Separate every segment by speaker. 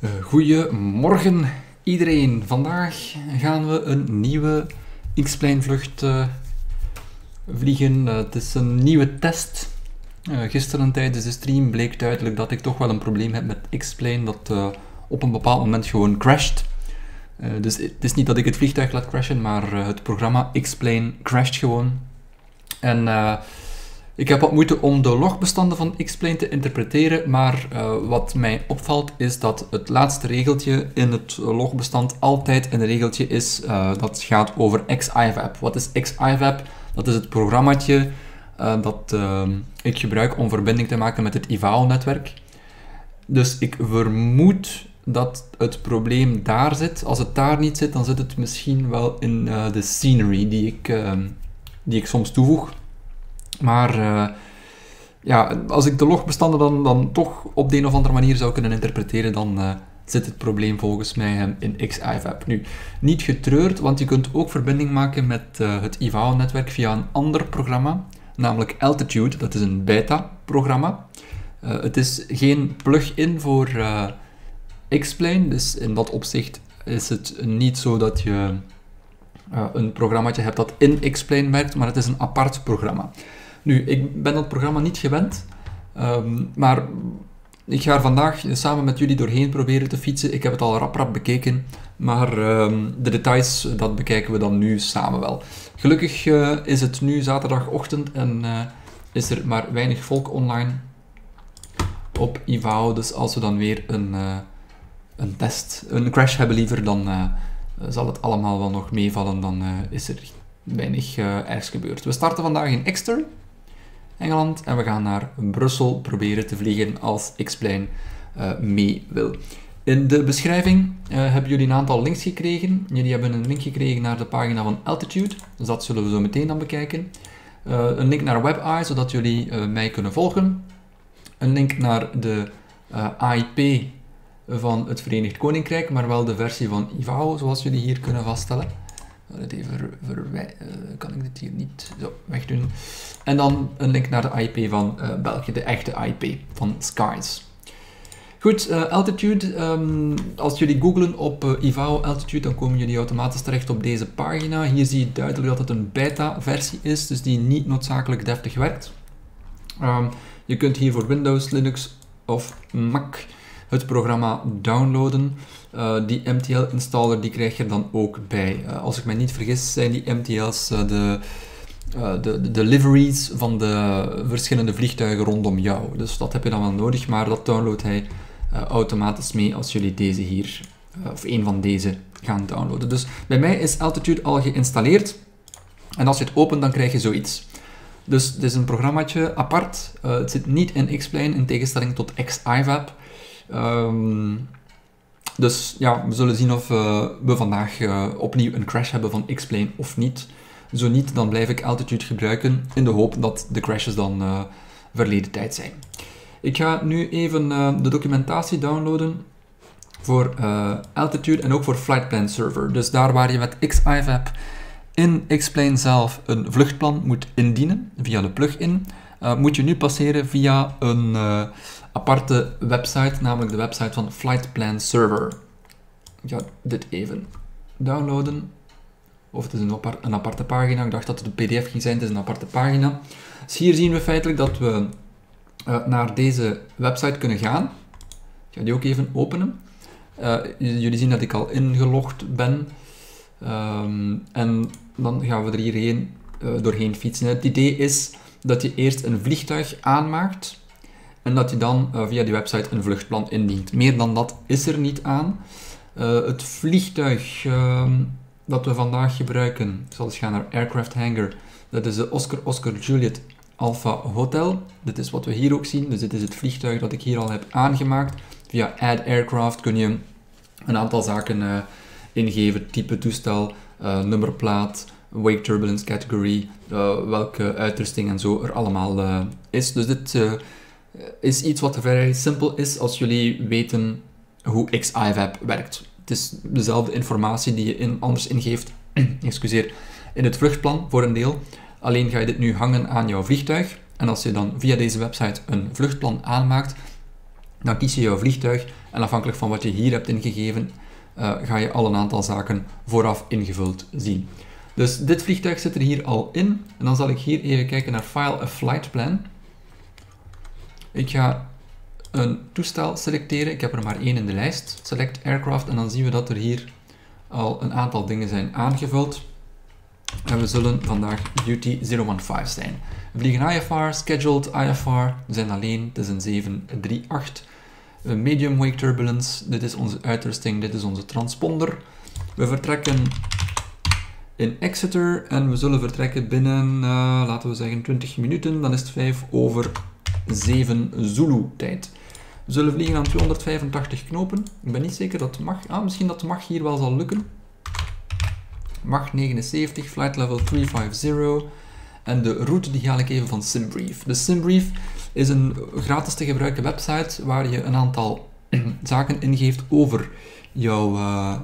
Speaker 1: Uh, goedemorgen iedereen. Vandaag gaan we een nieuwe X-Plane vlucht uh, vliegen. Uh, het is een nieuwe test. gisteren tijdens de stream bleek duidelijk dat ik toch wel een probleem heb met X-Plane dat op een bepaald moment gewoon crasht. dus het is niet dat ik het vliegtuig laat crashen, maar het programma X-Plane crasht gewoon. En ik heb wat moeite om de logbestanden van Xplane te interpreteren, maar uh, wat mij opvalt is dat het laatste regeltje in het logbestand altijd een regeltje is uh, dat gaat over XIVAP. Wat is XIVAP? Dat is het programmaatje uh, dat ik gebruik om verbinding te maken met het IVAO-netwerk. Dus ik vermoed dat het probleem daar zit. Als het daar niet zit, dan zit het misschien wel in de scenery die ik, die ik soms toevoeg. Maar uh, ja, als ik de logbestanden dan, dan toch op de een of andere manier zou kunnen interpreteren, dan uh, zit het probleem volgens mij in XIVAP. Nu, niet getreurd, want je kunt ook verbinding maken met uh, het IVAO-netwerk via een ander programma, namelijk Altitude. Dat is een beta-programma. het is geen plug-in voor Xplane, dus in dat opzicht is het niet zo dat je een programmaatje hebt dat in Xplane werkt, maar het is een apart programma. Nu, ik ben dat programma niet gewend, um, maar ik ga er vandaag samen met jullie doorheen proberen te fietsen. Ik heb het al rap rap bekeken, maar um, de details, dat bekijken we dan nu samen wel. Gelukkig uh, is het nu zaterdagochtend en uh, is er maar weinig volk online op IVAO. Dus als we dan weer een, uh, een test, een crash hebben liever, dan zal het allemaal wel nog meevallen. Dan is er weinig ergs gebeurd. We starten vandaag in Exeter. Engeland. En we gaan naar Brussel proberen te vliegen als X-Plane uh, mee wil. In de beschrijving uh, hebben jullie een aantal links gekregen. Jullie hebben een link gekregen naar de pagina van Altitude. Dus dat zullen we zo meteen dan bekijken. Uh, een link naar WebEye, zodat jullie mij kunnen volgen. Een link naar de IP van het Verenigd Koninkrijk, maar wel de versie van IVAO, zoals jullie hier kunnen vaststellen. Ver, kan ik dit hier niet zo wegdoen. En dan een link naar de IP van uh, België, de echte IP van Skies. Goed, uh, altitude. Um, als jullie googlen op uh, IVAO altitude, dan komen jullie automatisch terecht op deze pagina. Hier zie je duidelijk dat het een beta-versie is, dus die niet noodzakelijk deftig werkt. Um, je kunt hier voor Windows, Linux of Mac het programma downloaden. Uh, die MTL-installer die krijg je dan ook bij. als ik mij niet vergis, zijn die MTL's de uh, de, de liveries van de verschillende vliegtuigen rondom jou. Dus dat heb je dan wel nodig, maar dat downloadt hij automatisch mee als jullie deze hier, of een van deze, gaan downloaden. Dus bij mij is Altitude al geïnstalleerd. En als je het opent, dan krijg je zoiets. Dus het is een programmaatje apart. het zit niet in Xplane, in tegenstelling tot XIVAP. Um, dus ja, we zullen zien of we vandaag opnieuw een crash hebben van Xplane of niet. Zo niet, dan blijf ik Altitude gebruiken in de hoop dat de crashes dan uh, verleden tijd zijn. Ik ga nu even de documentatie downloaden voor Altitude en ook voor Flight Plan Server. Dus daar waar je met XIVAP in Xplane zelf een vluchtplan moet indienen via de plugin, moet je nu passeren via een aparte website, namelijk de website van Flight Plan Server. Ik ga dit even downloaden. Of het is een, een aparte pagina. Ik dacht dat het een pdf ging zijn, het is een aparte pagina. Dus hier zien we feitelijk dat we uh, naar deze website kunnen gaan. Ik ga die ook even openen. Uh, jullie zien dat ik al ingelogd ben. Um, en dan gaan we er hierheen uh, doorheen fietsen. Het idee is dat je eerst een vliegtuig aanmaakt en dat je dan via die website een vluchtplan indient. Meer dan dat is er niet aan. het vliegtuig ehm, dat we vandaag gebruiken, ik zal eens gaan naar Aircraft Hangar, dat is de Oscar Oscar Juliet Alpha Hotel. Dit is wat we hier ook zien, dus dit is het vliegtuig dat ik hier al heb aangemaakt. Via Add Aircraft kun je een aantal zaken uh, ingeven, type toestel, nummerplaat, wake turbulence category, welke uitrusting en zo er allemaal is. Dus dit is iets wat vrij simpel is als jullie weten hoe XIVAP werkt. Het is dezelfde informatie die je in, anders ingeeft excuseer, in het vluchtplan voor een deel. Alleen ga je dit nu hangen aan jouw vliegtuig. En als je dan via deze website een vluchtplan aanmaakt, dan kies je jouw vliegtuig En afhankelijk van wat je hier hebt ingegeven, uh, ga je al een aantal zaken vooraf ingevuld zien. Dus dit vliegtuig zit er hier al in. En dan zal ik hier even kijken naar File a Flight Plan. Ik ga een toestel selecteren. Ik heb er maar één in de lijst. Select Aircraft. En dan zien we dat er hier al een aantal dingen zijn aangevuld. En we zullen vandaag Duty 015 zijn. We vliegen IFR, Scheduled IFR. We zijn alleen, het is een 738. Medium wake turbulence, dit is onze uitrusting, dit is onze transponder. We vertrekken in Exeter en we zullen vertrekken binnen, uh, laten we zeggen, 20 minuten. Dan is het 5 over 7 Zulu tijd. We zullen vliegen aan 285 knopen. Ik ben niet zeker dat mag. Ah, misschien dat mag hier wel zal lukken. Mag 79, flight level 350. En de route die ga ik even van Simbrief. De Simbrief is een gratis te gebruiken website waar je een aantal zaken ingeeft over jouw, uh,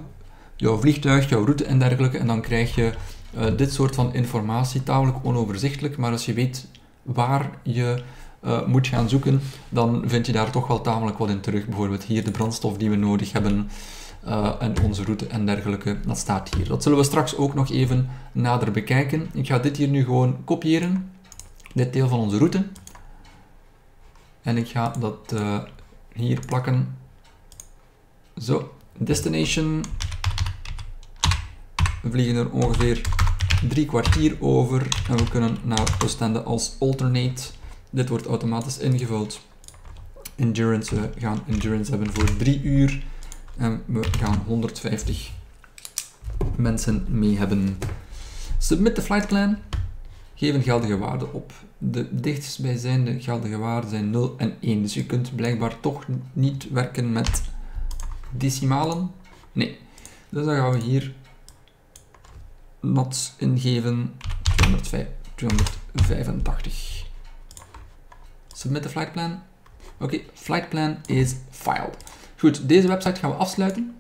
Speaker 1: jouw vliegtuig, jouw route en dergelijke. En dan krijg je uh, dit soort van informatie, tamelijk onoverzichtelijk. Maar als je weet waar je uh, moet gaan zoeken, dan vind je daar toch wel tamelijk wat in terug. Bijvoorbeeld hier de brandstof die we nodig hebben uh, en onze route en dergelijke. Dat staat hier. Dat zullen we straks ook nog even nader bekijken. Ik ga dit hier nu gewoon kopiëren. Dit deel van onze route. En ik ga dat uh, hier plakken. Zo, destination. We vliegen er ongeveer drie kwartier over en we kunnen naar Oostende als alternate. Dit wordt automatisch ingevuld. Endurance, we gaan endurance hebben voor 3 uur. En we gaan 150 mensen mee hebben. Submit the flight plan. Geef een geldige waarde op. De dichtstbijzijnde geldige waarden zijn 0 en 1. Dus je kunt blijkbaar toch niet werken met decimalen. Nee. Dus dan gaan we hier knots ingeven. 285. Submit the flight plan. Oké, okay, flight plan is filed. Goed, deze website gaan we afsluiten.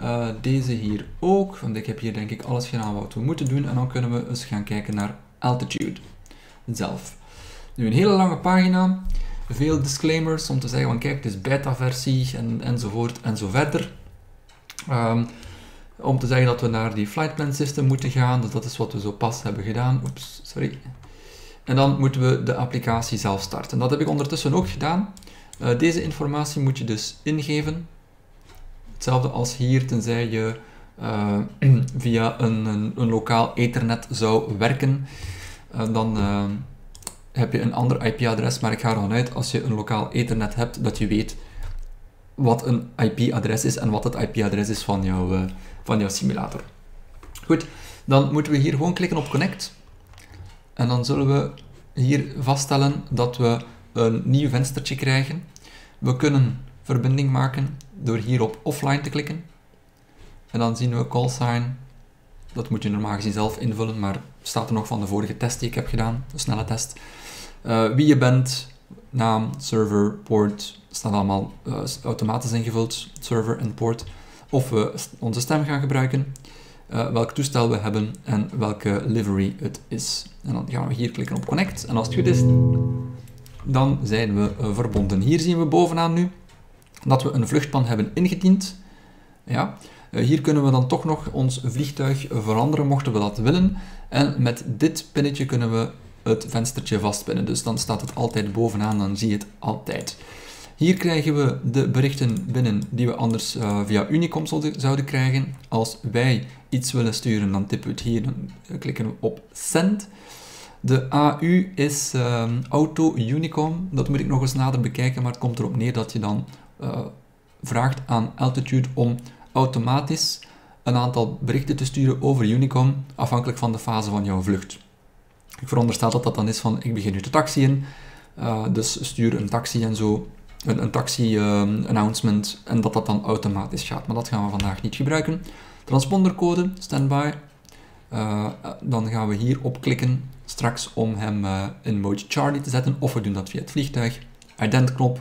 Speaker 1: Uh, deze hier ook, want ik heb hier denk ik alles gedaan wat we moeten doen. En dan kunnen we eens gaan kijken naar altitude zelf. Nu een hele lange pagina, veel disclaimers om te zeggen van kijk, het is beta versie en, enzovoort en zo verder. Um, om te zeggen dat we naar die flight plan system moeten gaan, dat is wat we zo pas hebben gedaan. Oeps, sorry. En dan moeten we de applicatie zelf starten. Dat heb ik ondertussen ook gedaan. Uh, deze informatie moet je dus ingeven. Hetzelfde als hier, tenzij je uh, via een, een, lokaal ethernet zou werken. Uh, dan heb je een ander IP-adres, maar ik ga ervan uit als je een lokaal ethernet hebt, dat je weet wat een IP-adres is en wat het IP-adres is van, jouw van jouw simulator. Goed, dan moeten we hier gewoon klikken op connect. En dan zullen we hier vaststellen dat we een nieuw venstertje krijgen. We kunnen verbinding maken door hier op offline te klikken. En dan zien we call sign. Dat moet je normaal gezien zelf invullen, maar staat er nog van de vorige test die ik heb gedaan, een snelle test. Uh, wie je bent, naam, server, port, staat allemaal uh, automatisch ingevuld, server en port. Of we onze stem gaan gebruiken, uh, welk toestel we hebben en welke livery het is. En dan gaan we hier klikken op connect. En als het goed is, dan zijn we uh, verbonden. Hier zien we bovenaan nu dat we een vluchtplan hebben ingediend. Ja. Uh, hier kunnen we dan toch nog ons vliegtuig veranderen, mochten we dat willen. En met dit pinnetje kunnen we het venstertje vastpinnen. Dus dan staat het altijd bovenaan, dan zie je het altijd. Hier krijgen we de berichten binnen die we anders uh, via Unicom zouden krijgen. Als wij iets willen sturen, dan tippen we het hier, dan klikken we op Send. De AU is uh, Auto Unicom. Dat moet ik nog eens nader bekijken, maar het komt erop neer dat je dan uh, vraagt aan Altitude om automatisch een aantal berichten te sturen over Unicom, afhankelijk van de fase van jouw vlucht. Ik veronderstel dat dat dan is van ik begin nu te taxiën, uh, dus stuur een taxi en zo, een, een taxi-announcement ehm, en dat dat dan automatisch gaat. Maar dat gaan we vandaag niet gebruiken. Transpondercode, standby. Uh, dan gaan we hier op klikken straks om hem uh, in mode Charlie te zetten, of we doen dat via het vliegtuig. Ident-knop,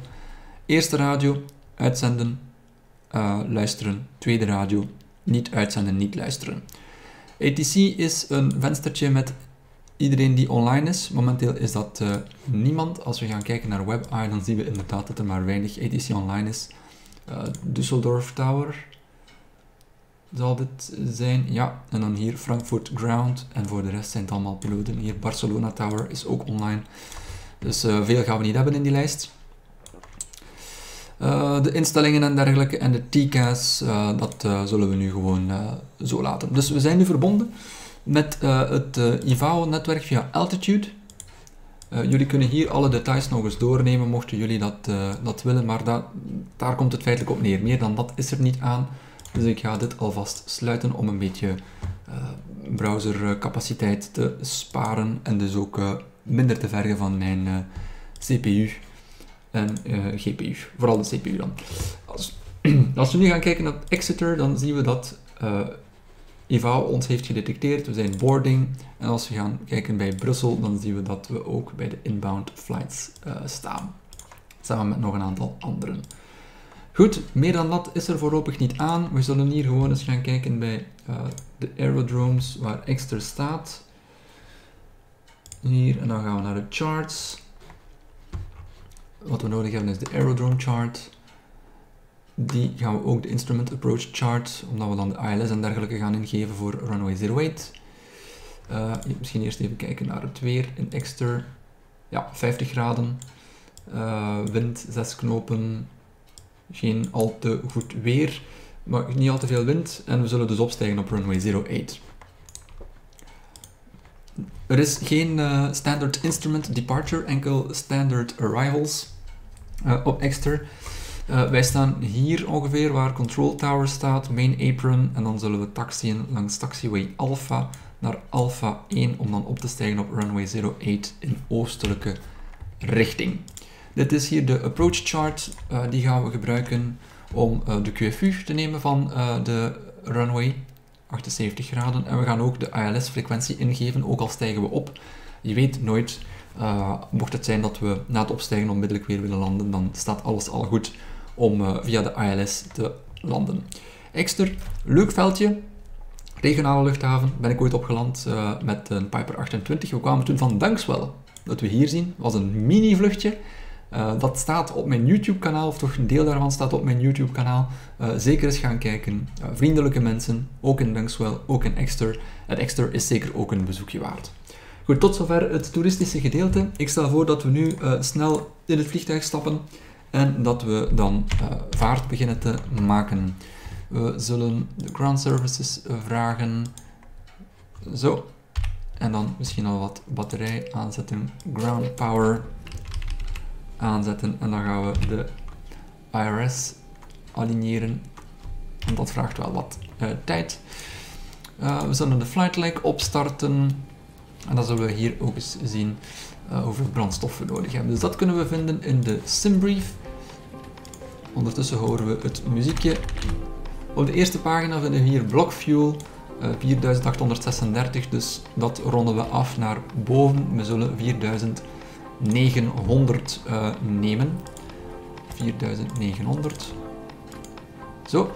Speaker 1: eerste radio, uitzenden, luisteren, tweede radio, niet uitzenden, niet luisteren. ATC is een venstertje met iedereen die online is. Momenteel is dat uh, niemand. Als we gaan kijken naar WebEye, dan zien we inderdaad dat er maar weinig ATC online is. uh, Düsseldorf Tower zal dit zijn. Ja, en dan hier Frankfurt Ground. En voor de rest zijn het allemaal piloten. Hier Barcelona Tower is ook online. Dus uh, veel gaan we niet hebben in die lijst. De instellingen en dergelijke en de uh, dat zullen we nu gewoon zo laten. Dus we zijn nu verbonden met het IVAO-netwerk via Altitude. jullie kunnen hier alle details nog eens doornemen, mochten jullie dat, dat willen, maar da daar komt het feitelijk op neer. Meer dan dat is er niet aan. Dus ik ga dit alvast sluiten om een beetje browsercapaciteit te sparen en dus ook minder te vergen van mijn CPU en uh, eh, GPU. Vooral de CPU dan. Als, als, we nu gaan kijken naar Exeter, dan zien we dat EVA ons heeft gedetecteerd. We zijn boarding. En als we gaan kijken bij Brussel, dan zien we dat we ook bij de inbound flights uh, staan. Samen met nog een aantal anderen. Goed, meer dan dat is er voorlopig niet aan. We zullen hier gewoon eens gaan kijken bij de aerodromes waar Exeter staat. Hier, en dan gaan we naar de charts. Wat we nodig hebben is de aerodrome chart. Die gaan we ook de instrument approach chart, omdat we dan de ILS en dergelijke gaan ingeven voor runway 08. Uh, misschien eerst even kijken naar het weer in Exeter. Ja, 50 graden. Uh, wind, 6 knopen. Geen al te goed weer, maar niet al te veel wind. En we zullen dus opstijgen op runway 08. Er is geen uh, standard instrument departure, enkel standard arrivals op Exeter. Uh, wij staan hier ongeveer waar Control Tower staat, Main Apron, en dan zullen we taxiën langs Taxiway Alpha naar Alpha 1 om dan op te stijgen op runway 08 in oostelijke richting. Dit is hier de approach chart, die gaan we gebruiken om de QFU te nemen van de runway 78 graden. En we gaan ook de ILS-frequentie ingeven, ook al stijgen we op. Je weet nooit, mocht het zijn dat we na het opstijgen onmiddellijk weer willen landen, dan staat alles al goed om uh, via de ILS te landen. Exter, leuk veldje. Regionale luchthaven, ben ik ooit opgeland uh, met een Piper 28. We kwamen toen van Dankswell, dat we hier zien. was een mini-vluchtje. Uh, dat staat op mijn YouTube-kanaal, of toch een deel daarvan staat op mijn YouTube-kanaal. Zeker eens gaan kijken. Vriendelijke mensen, ook in Dunkswell, ook in Exeter. Het Exeter is zeker ook een bezoekje waard. Goed, tot zover het toeristische gedeelte. Ik stel voor dat we nu snel in het vliegtuig stappen en dat we dan vaart beginnen te maken. We zullen de ground services vragen. Zo. En dan misschien al wat batterij aanzetten. Ground power aanzetten en dan gaan we de IRS aligneren. En dat vraagt wel wat uh, tijd. Uh, we zullen de flight link opstarten. En dan zullen we hier ook eens zien uh, hoeveel brandstof we nodig hebben. Dus dat kunnen we vinden in de simbrief. Ondertussen horen we het muziekje. Op de eerste pagina vinden we hier block fuel. 4836, dus dat ronden we af naar boven. We zullen 4000 900 uh, nemen. 4900. Zo.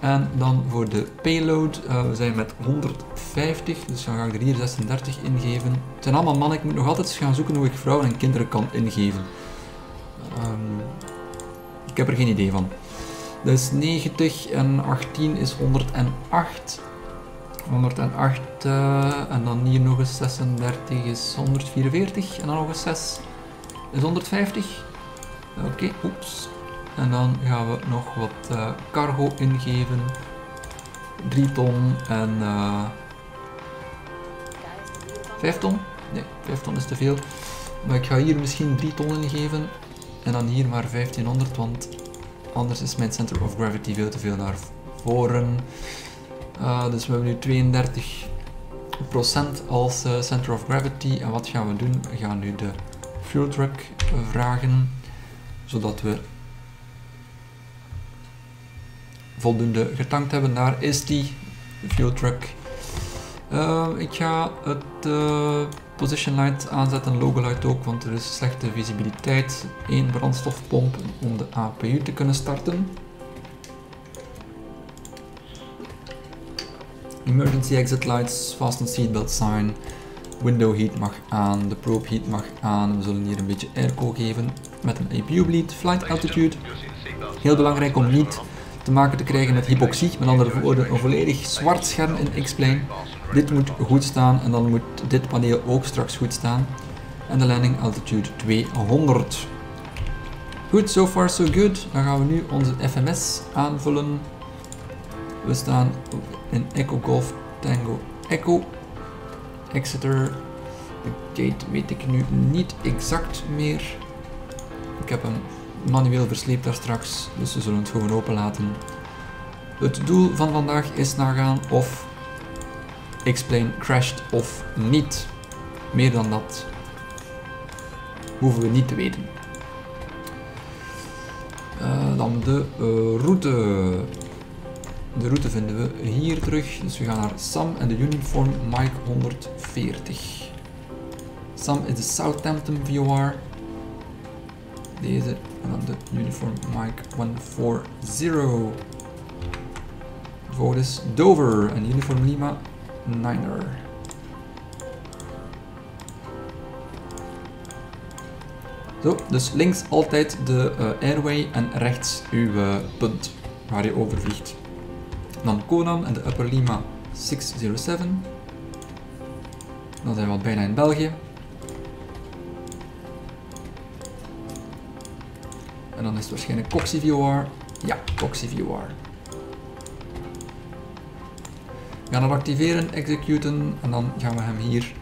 Speaker 1: En dan voor de payload, uh, we zijn met 150, dus dan ga ik er hier 36 ingeven. Het zijn allemaal mannen, ik moet nog altijd gaan zoeken hoe ik vrouwen en kinderen kan ingeven. Um, ik heb er geen idee van. Dus 90 en 18 is 108. 108 uh, en dan hier nog eens 36 is 144 en dan nog eens 6 is 150. Oké, oeps. En dan gaan we nog wat uh, cargo ingeven. 3 ton en uh, eh, 5 ton. Nee, 5 ton is te veel. Maar ik ga hier misschien 3 ton ingeven. En dan hier maar 1500, want anders is mijn center of gravity veel te veel naar voren. Uh, dus we hebben nu 32% als center of gravity. En wat gaan we doen? We gaan nu de fuel truck vragen, zodat we voldoende getankt hebben. Daar is die, fuel truck. Uh, ik ga het position light aanzetten, logo light ook, want er is slechte visibiliteit. Eén brandstofpomp om de APU te kunnen starten. Emergency exit lights, fasten seatbelt sign, window heat mag aan, de probe heat mag aan. We zullen hier een beetje airco geven met een APU bleed, flight altitude Heel belangrijk om niet te maken te krijgen met hypoxie, met andere woorden een volledig zwart scherm in X-Plane. Dit moet goed staan en dan moet dit paneel ook straks goed staan. En de landing altitude 200. Goed, so far so good. Dan gaan we nu onze FMS aanvullen. We staan in Echo Golf Tango Echo. Exeter. De gate weet ik nu niet exact meer. Ik heb hem manueel versleept daar straks, dus we zullen het gewoon openlaten. Het doel van vandaag is nagaan of X-Plane crasht of niet. Meer dan dat hoeven we niet te weten. Uh, dan de uh, route. De route vinden we hier terug. Dus we gaan naar Sam en de uniform Mike 140. Sam is de Southampton VOR. Deze en dan de uniform Mike 140. Volgende is Dover en uniform Lima Niner. Zo, dus links altijd de uh, airway en rechts uw uh, punt waar je over vliegt. Dan Conan en de Upper Lima 607. Dan zijn we al bijna in België. En dan is het waarschijnlijk CoxyVOR. Ja, CoxyVOR. We gaan het activeren, executen en dan gaan we hem hier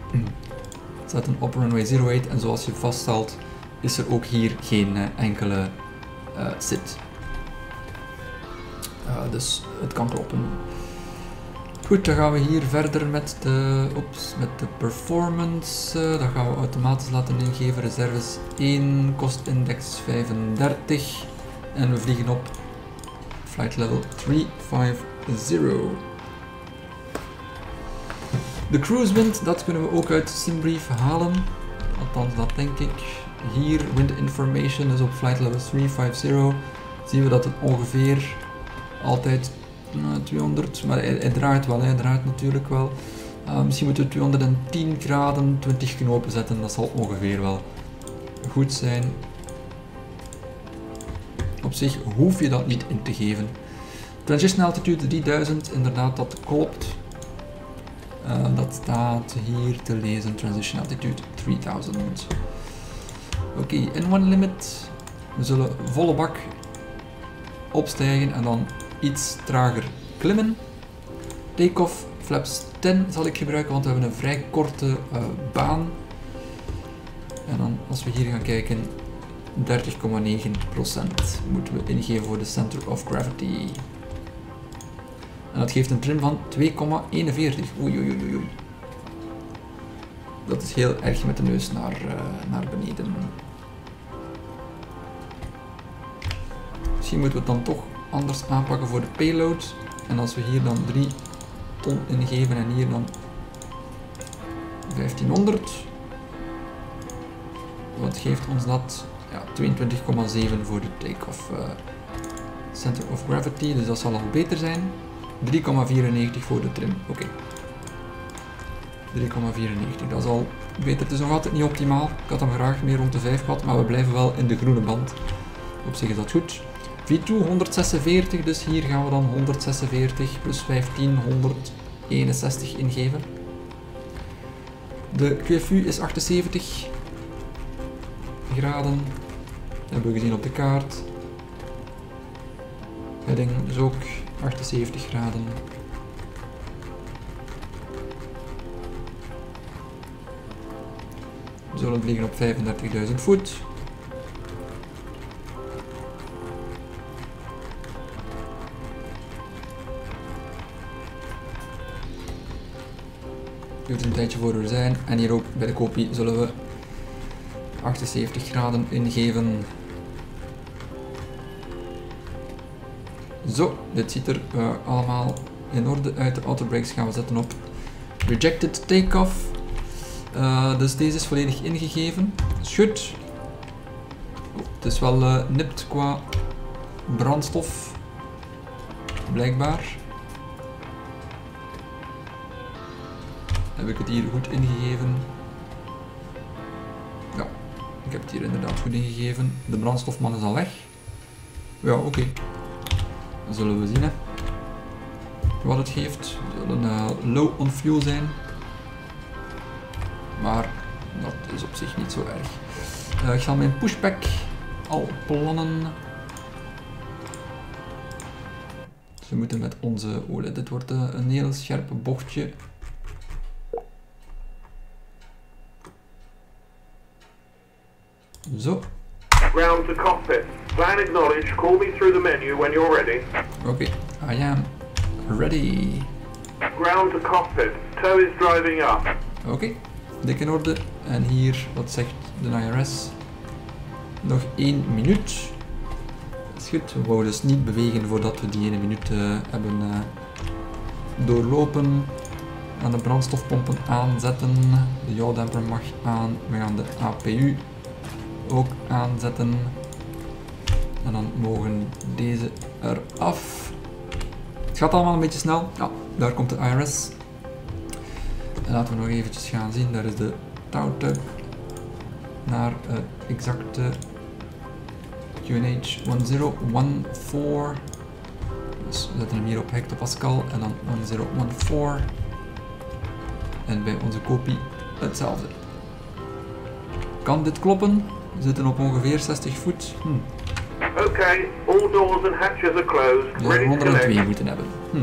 Speaker 1: zetten op runway 08 en zoals je vaststelt is er ook hier geen uh, enkele uh, sit. Uh, dus het kan kloppen. Goed, dan gaan we hier verder met de, ops, met de performance. dat gaan we automatisch laten ingeven. Reserves 1, kostindex 35. En we vliegen op flight level 350. De cruise wind, dat kunnen we ook uit Simbrief halen. Althans, dat denk ik. Hier, wind information is op flight level 350. Zien we dat het ongeveer altijd 200, maar hij, draait wel, hij draait natuurlijk wel. Uh, misschien moeten we 210 graden 20 knopen zetten, dat zal ongeveer wel goed zijn. Op zich hoef je dat niet in te geven. Transition altitude 3000, inderdaad dat klopt. Uh, dat staat hier te lezen, transition altitude 3000. Oké, in one limit. We zullen volle bak opstijgen en dan iets trager klimmen. Takeoff flaps 10 zal ik gebruiken, want we hebben een vrij korte uh, baan. En dan als we hier gaan kijken, 30,9% moeten we ingeven voor de center of gravity. En dat geeft een trim van 2,41. Oei, oei, oei, oei. Dat is heel erg met de neus naar, uh, naar beneden. Misschien moeten we het dan toch anders aanpakken voor de payload. En als we hier dan 3 ton ingeven en hier dan 1500. Wat geeft ons dat? Ja, 22,7 voor de take-off uh, center of gravity. Dus dat zal al beter zijn. 3,94 voor de trim. Oké. 3,94. Dat is al beter. Het is nog altijd niet optimaal. Ik had hem graag meer rond de 5 gehad, maar we blijven wel in de groene band. Op zich is dat goed. V2 146, dus hier gaan we dan 146 plus 15, 161 ingeven. De QFU is 78 graden. Dat hebben we gezien op de kaart. Heading is ook 78 graden. We zullen vliegen op 35.000 voet. Duurt een tijdje voor we zijn. En hier ook bij de kopie zullen we 78 graden ingeven. Zo, dit ziet er uh, allemaal in orde uit. De autobrakes gaan we zetten op rejected takeoff. Uh, dus deze is volledig ingegeven. Goed. Oh, het is wel uh, nipt qua brandstof. Blijkbaar. Heb ik het hier goed ingegeven? Ja, ik heb het hier inderdaad goed ingegeven. De brandstofman is al weg. Ja, oké. Dan zullen we zien. Wat het geeft. We zullen eh, low on fuel zijn. Maar dat is op zich niet zo erg. Eh, ik ga mijn pushback al plannen. We moeten met onze... Oh, dit wordt eh, een heel scherpe bochtje. Zo,
Speaker 2: Ground to cockpit. Plan acknowledged. Call me through the menu when you're ready.
Speaker 1: oké. I am ready.
Speaker 2: Ground to cockpit. Tow is driving up.
Speaker 1: Oké, dik in orde. En hier, wat zegt de IRS? Nog één minuut. Dat is goed, we mogen dus niet bewegen voordat we die ene minuut eh, hebben eh, doorlopen. Gaan de brandstofpompen aanzetten. De jouwdemper mag aan. We gaan de APU ook aanzetten. En dan mogen deze eraf. Het gaat allemaal een beetje snel. Ja, daar komt de IRS. En laten we nog eventjes gaan zien. Daar is de touwtug naar het exacte QNH 1014. Dus we zetten hem hier op hectopascal en dan 1014. En bij onze kopie hetzelfde. Kan dit kloppen? We zitten op ongeveer 60 voet. Hm.
Speaker 2: Okay, all doors and hatches are closed.
Speaker 1: We
Speaker 2: Ready
Speaker 1: zouden
Speaker 2: to
Speaker 1: 102
Speaker 2: connect.
Speaker 1: moeten hebben. Hm.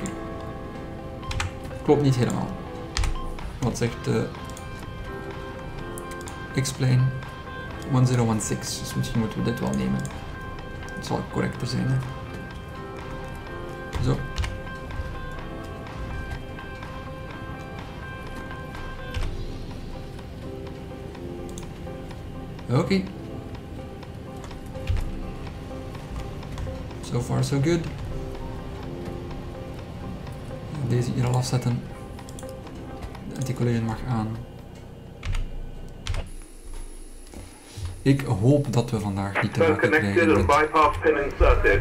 Speaker 1: Oké. Klopt niet helemaal. Wat zegt de Explain 1016? Dus misschien moeten we dit wel nemen. Het zal correcter zijn. Hè? Oké. So far so good. Deze hier al afzetten. De anti-collision mag aan. Ik hoop dat we vandaag niet te maken krijgen met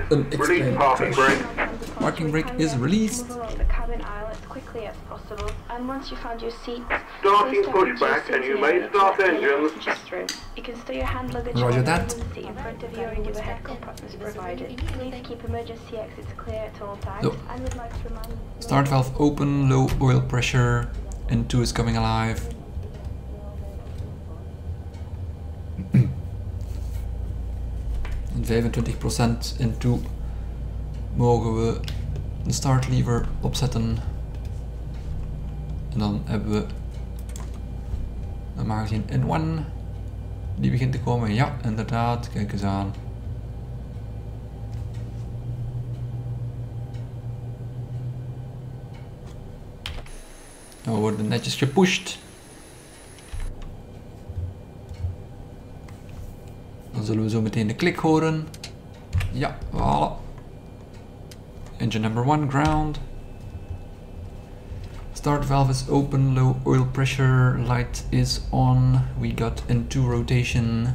Speaker 1: een explain
Speaker 2: parking
Speaker 1: crash.
Speaker 2: brake.
Speaker 1: Parking brake is released.
Speaker 3: Move along the cabin aisle as quickly as possible, and once you found your seat,
Speaker 2: Starting
Speaker 3: please step into your
Speaker 2: pushback and you may start
Speaker 3: let the
Speaker 2: engines.
Speaker 3: passengers through. You can store your hand luggage
Speaker 1: Roger
Speaker 3: on
Speaker 1: that.
Speaker 3: the seat in front of you or in the overhead compartments provided. Please keep emergency exits clear at all times.
Speaker 1: Zo.
Speaker 3: And would like to remind
Speaker 1: Start valve open, low oil pressure. and 2 is coming alive. En 25% N2 mogen we de start lever opzetten. En dan hebben we een magazine N1 die begint te komen. Ja, inderdaad, kijk eens aan. We worden netjes gepusht. Dan zullen we zo meteen de klik horen. Ja, voilà. Engine number one, ground. Start valve is open, low oil pressure, light is on. We got into rotation.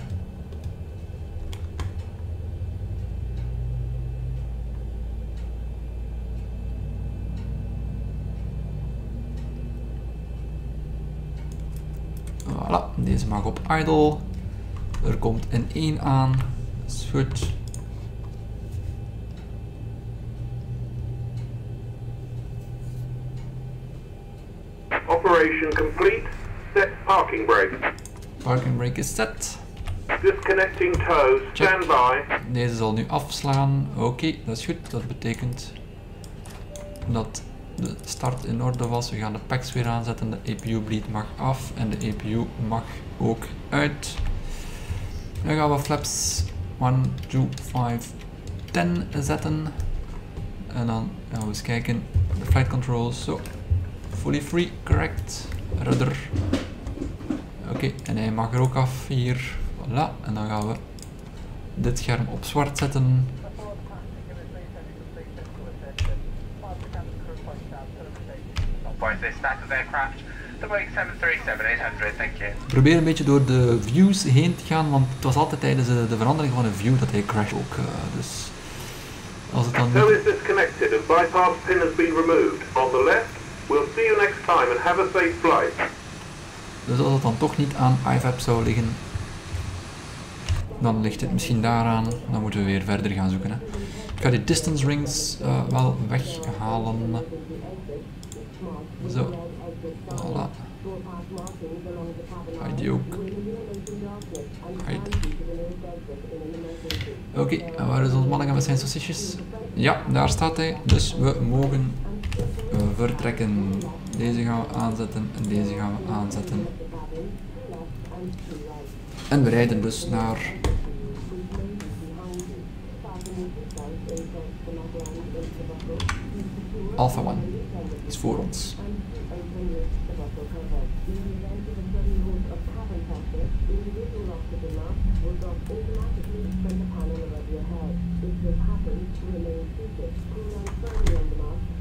Speaker 1: Voilà, deze mag op idle. Er komt een 1 aan. Goed.
Speaker 2: Parking brake.
Speaker 1: Parking brake is set.
Speaker 2: Disconnecting tow. Stand by.
Speaker 1: Deze zal nu afslaan. Oké, dat is goed. Dat betekent dat de start in orde was. We gaan de packs weer aanzetten. De APU bleed mag af en de APU mag ook uit. Dan gaan we flaps 1, 2, 5, 10 zetten. En dan gaan we eens kijken. De flight controls. Zo. Fully free, correct. Rudder. Oké, en hij mag er ook af hier. Voilà. En dan gaan we dit scherm op zwart zetten.
Speaker 4: Boys, this stack of aircraft. The Boeing 737-800, thank you.
Speaker 1: Probeer een beetje door de views heen te gaan, want het was altijd tijdens de, de verandering van een view dat hij crasht ook. eh, dus als het dan niet...
Speaker 2: is disconnected and bypass pin has been removed. On the left. We'll see you next time and have a safe flight.
Speaker 1: Dus als het dan toch niet aan IVAP zou liggen, Dan ligt het misschien daaraan. Dan moeten we weer verder gaan zoeken. Hè. Ik ga die distance rings eh, wel weghalen. Zo. Voilà. Hide die ook. Oké, waar is ons manneke met zijn sausjes? Ja, daar staat hij. Dus we mogen vertrekken. Deze gaan we aanzetten en deze gaan we aanzetten. En we rijden dus naar Alpha One. Is voor ons.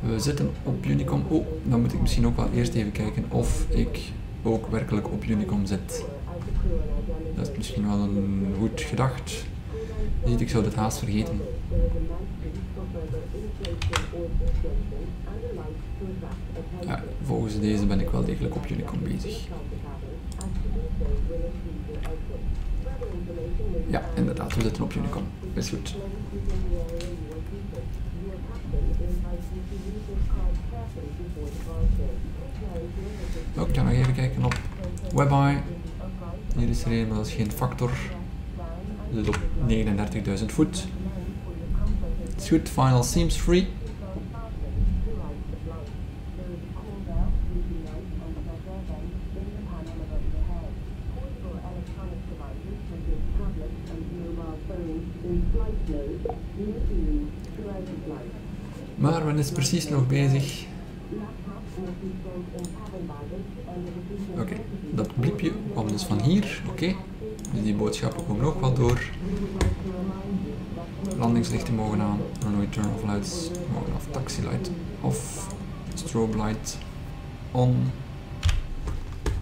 Speaker 1: We zitten op Unicom. Oh, dan moet ik misschien ook wel eerst even kijken of ik ook werkelijk op Unicom zit. Dat is misschien wel een goed gedacht. Niet, ik zou dit haast vergeten. Ja, volgens deze ben ik wel degelijk op Unicom bezig. Ja, inderdaad, we zitten op Unicom. Is goed. Ook, ik ga nog even kijken op WebEye. Hier is er een, maar dat is geen factor. Zitten op 39.000 voet. Het is goed, final seems free. Maar men is precies nog bezig. Oké, dat bliepje kwam dus van hier. Oké, dus die boodschappen komen ook wel door. Landingslichten mogen aan, runway turn off lights mogen af, taxi light off, strobe light on,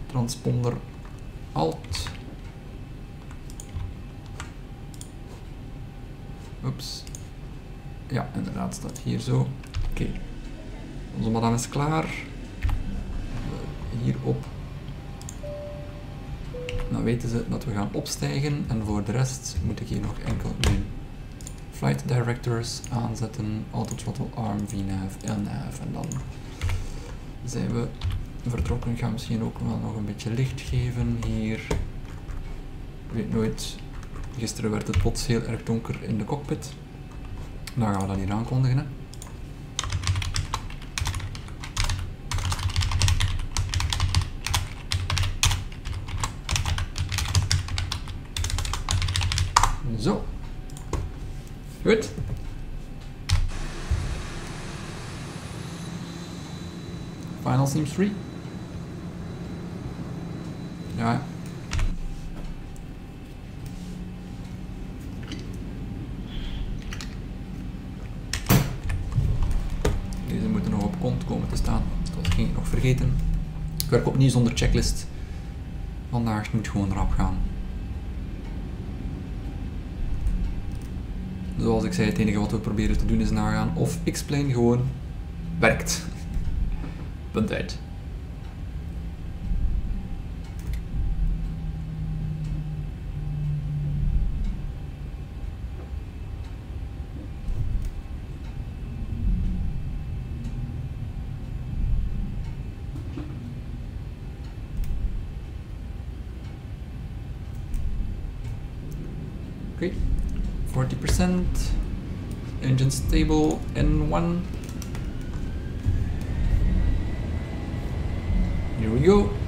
Speaker 1: transponder alt. Oeps. Ja, inderdaad, staat hier zo. Oké. Onze madame is klaar. Hierop. Dan weten ze dat we gaan opstijgen. En voor de rest moet ik hier nog enkel mijn flight directors aanzetten. Auto throttle arm, VNAV, LNAV. En dan zijn we vertrokken. Ik ga misschien ook wel nog een beetje licht geven hier. Ik weet nooit. Gisteren werd het plots heel erg donker in de cockpit. Dan gaan we dat hier aankondigen. Hè. Zo. Goed. Final Sims 3. Ik werk opnieuw zonder checklist. Vandaag moet gewoon rap gaan. Zoals ik zei, het enige wat we proberen te doen is nagaan of X-Plane gewoon werkt. Punt uit. 40%. Engine stable, N1. Here we go.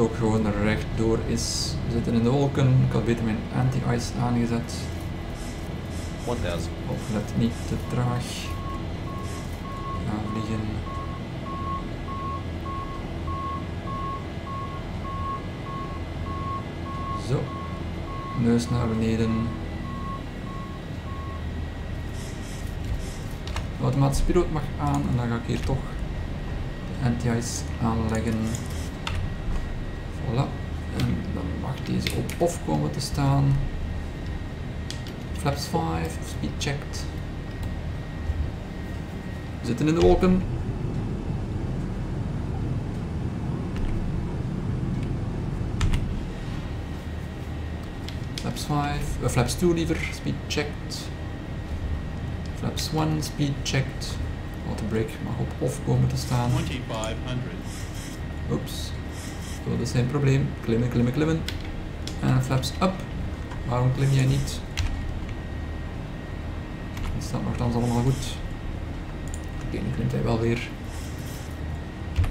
Speaker 1: Ook gewoon rechtdoor is. We zitten in de wolken. Ik had beter mijn anti-ice aangezet.
Speaker 5: One thousand.
Speaker 1: Opgelet niet te traag. Gaan vliegen. Zo. Neus naar beneden. De automatische piloot mag aan en dan ga ik hier toch de anti-ice aanleggen. Voilà. En dan mag deze op off komen te staan. Flaps 5, speed checked. We zitten in de wolken. Flaps 5, uh, flaps 2 liever, speed checked. Flaps 1, speed checked. Auto brake mag op off komen te staan.
Speaker 6: 2500.
Speaker 1: Oeps. Dat is zijn probleem. Klimmen, klimmen, klimmen. En flaps up. Waarom klim jij niet? Het staat nogthans allemaal goed. Oké, nu klimt hij wel weer.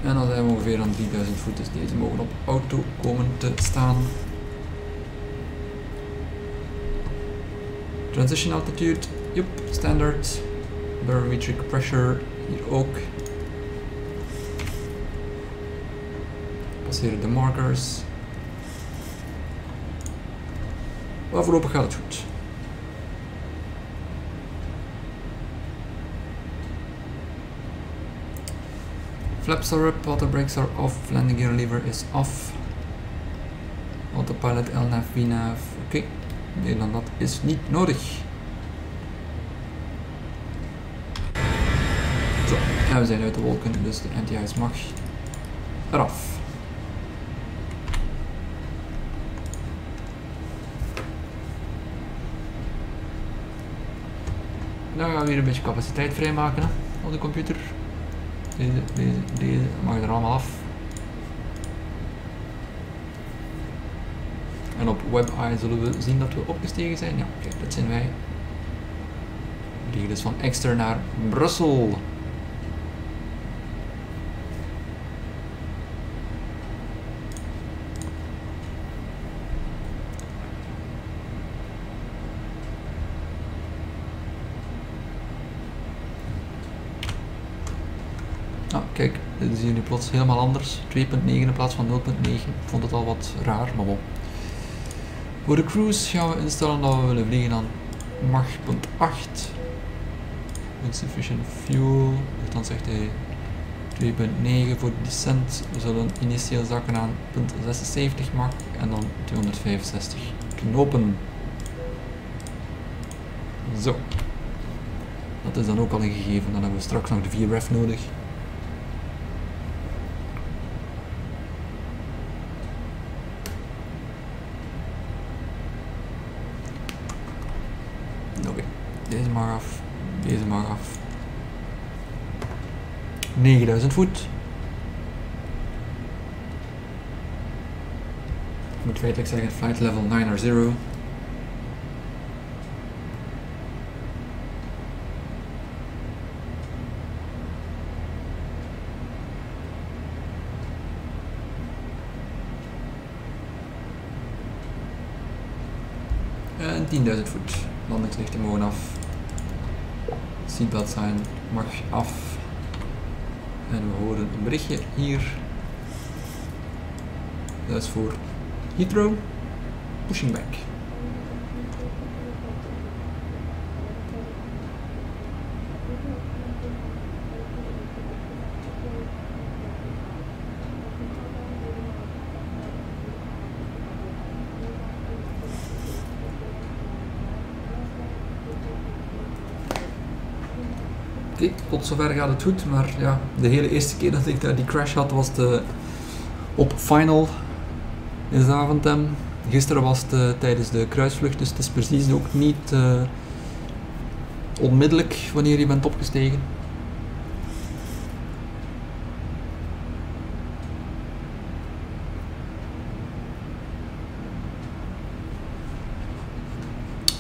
Speaker 1: En dan zijn we ongeveer aan 3000 voet, dus deze mogen op auto komen te staan. Transition altitude, yep, standard. Barometric pressure, hier ook. Passeren de markers. Maar voorlopig gaat het goed. Flaps are up, auto brakes are off, landing gear lever is off. Autopilot LNAV, VNAV, oké. Dan dat is niet nodig. Zo, en we zijn uit de wolken, dus de anti-ice mag eraf. Dan gaan we weer een beetje capaciteit vrijmaken op de computer. Deze, deze, deze mag er allemaal af. En op WebEye zullen we zien dat we opgestegen zijn. Ja, kijk, dat zijn wij. We vliegen dus van Exeter naar Brussel. Ah, kijk, dit is nu plots helemaal anders. 2.9 in plaats van 0.9. Ik vond het al wat raar, maar bon. Voor de cruise gaan we instellen dat we willen vliegen aan Mach.8. Insufficient fuel, dus dan zegt hij 2.9 voor descent. We zullen initieel zakken aan 0.76 Mach en dan 265 knopen. Zo. Dat is dan ook al een gegeven. Dan hebben we straks nog de 4 ref nodig. Oké, deze mag af, deze mag af. 9000 voet. Ik moet feitelijk zeggen flight level 9 naar 0. En 10.000 voet. Landingslichten mogen af. Seatbelt zijn mag af. En we horen een berichtje hier. Dat is voor Heathrow. Pushing back. Zover gaat het goed, maar ja, de hele eerste keer dat ik daar die crash had was de, op Final in Zaventem. Gisteren was het eh, tijdens de kruisvlucht, dus het is precies ook niet eh, onmiddellijk wanneer je bent opgestegen.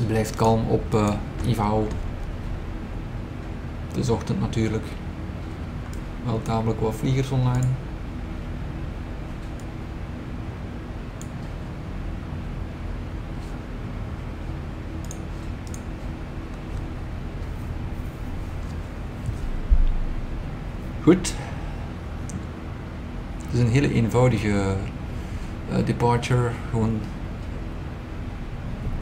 Speaker 1: blijft kalm op Ivao. Het is ochtend natuurlijk. Wel tamelijk wat vliegers online. Goed. Het is een hele eenvoudige eh, departure. Gewoon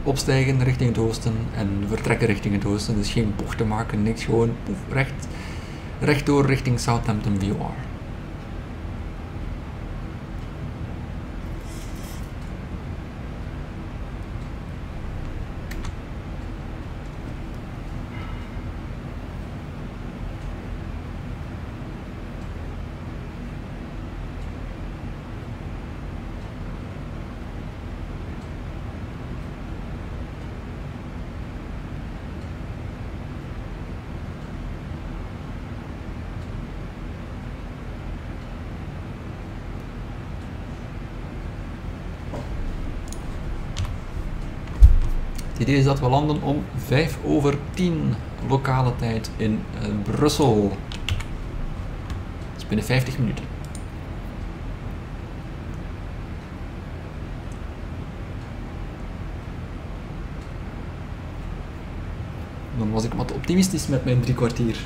Speaker 1: opstijgen richting het oosten en vertrekken richting het oosten. Dus geen bochten maken, niks. Gewoon poef, recht, rechtdoor richting Southampton VR. Het idee is dat we landen om 5 over 10 lokale tijd in eh, Brussel. Dat is binnen 50 minuten. Dan was ik wat optimistisch met mijn drie kwartier.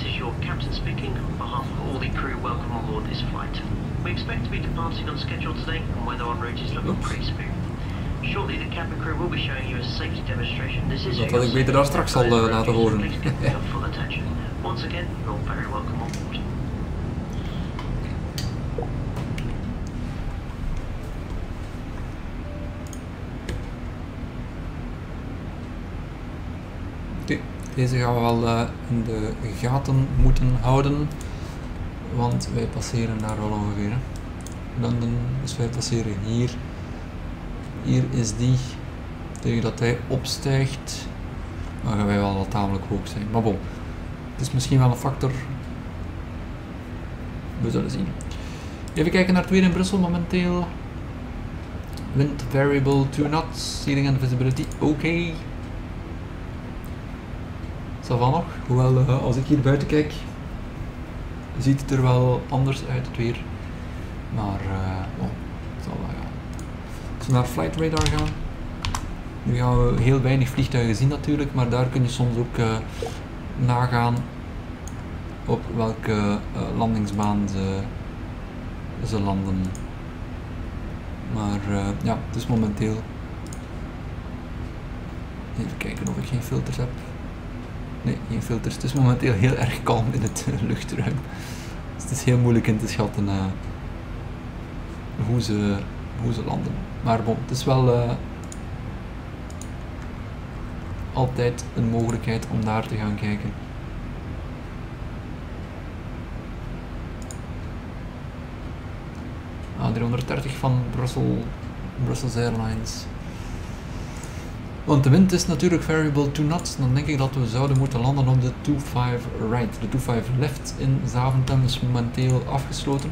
Speaker 6: This is your captain speaking. On behalf of all the crew, welcome on board this flight. We expect to be departing on schedule today, and weather on route is looking
Speaker 1: Oops.
Speaker 6: pretty smooth. Shortly, the cabin crew will be showing you a safety demonstration. This is
Speaker 1: Dat had ik beter daar straks al, laten horen.
Speaker 6: Please give me your full attention. Once again, you're very welcome
Speaker 1: deze gaan we wel eh, in de gaten moeten houden, want wij passeren daar wel ongeveer. London, dus wij passeren hier. Hier is die. Tegen dat hij opstijgt, dan gaan wij wel wat tamelijk hoog zijn. Maar bon, het is misschien wel een factor. We zullen zien. Even kijken naar het weer in Brussel momenteel. Wind variable 2 knots, ceiling and visibility oké. Ça va nog. Hoewel, eh, als ik hier buiten kijk, ziet het er wel anders uit, het weer. Maar, eh oh, zal wel gaan. We naar Flight Radar gaan, nu gaan we heel weinig vliegtuigen zien natuurlijk, maar daar kun je soms ook eh, nagaan op welke landingsbaan ze, ze landen. Maar ja, het is momenteel. Even kijken of ik geen filters heb. Nee, geen filters. Het is momenteel heel erg kalm in het luchtruim. Dus het is heel moeilijk in te schatten eh, hoe, ze, hoe ze landen. Maar bon, het is wel eh, altijd een mogelijkheid om daar te gaan kijken. A330 van Brussel, Brussels Airlines. Want de wind is natuurlijk variable to knots. Dan denk ik dat we zouden moeten landen op de 25 right. De 25 left in Zaventem is momenteel afgesloten.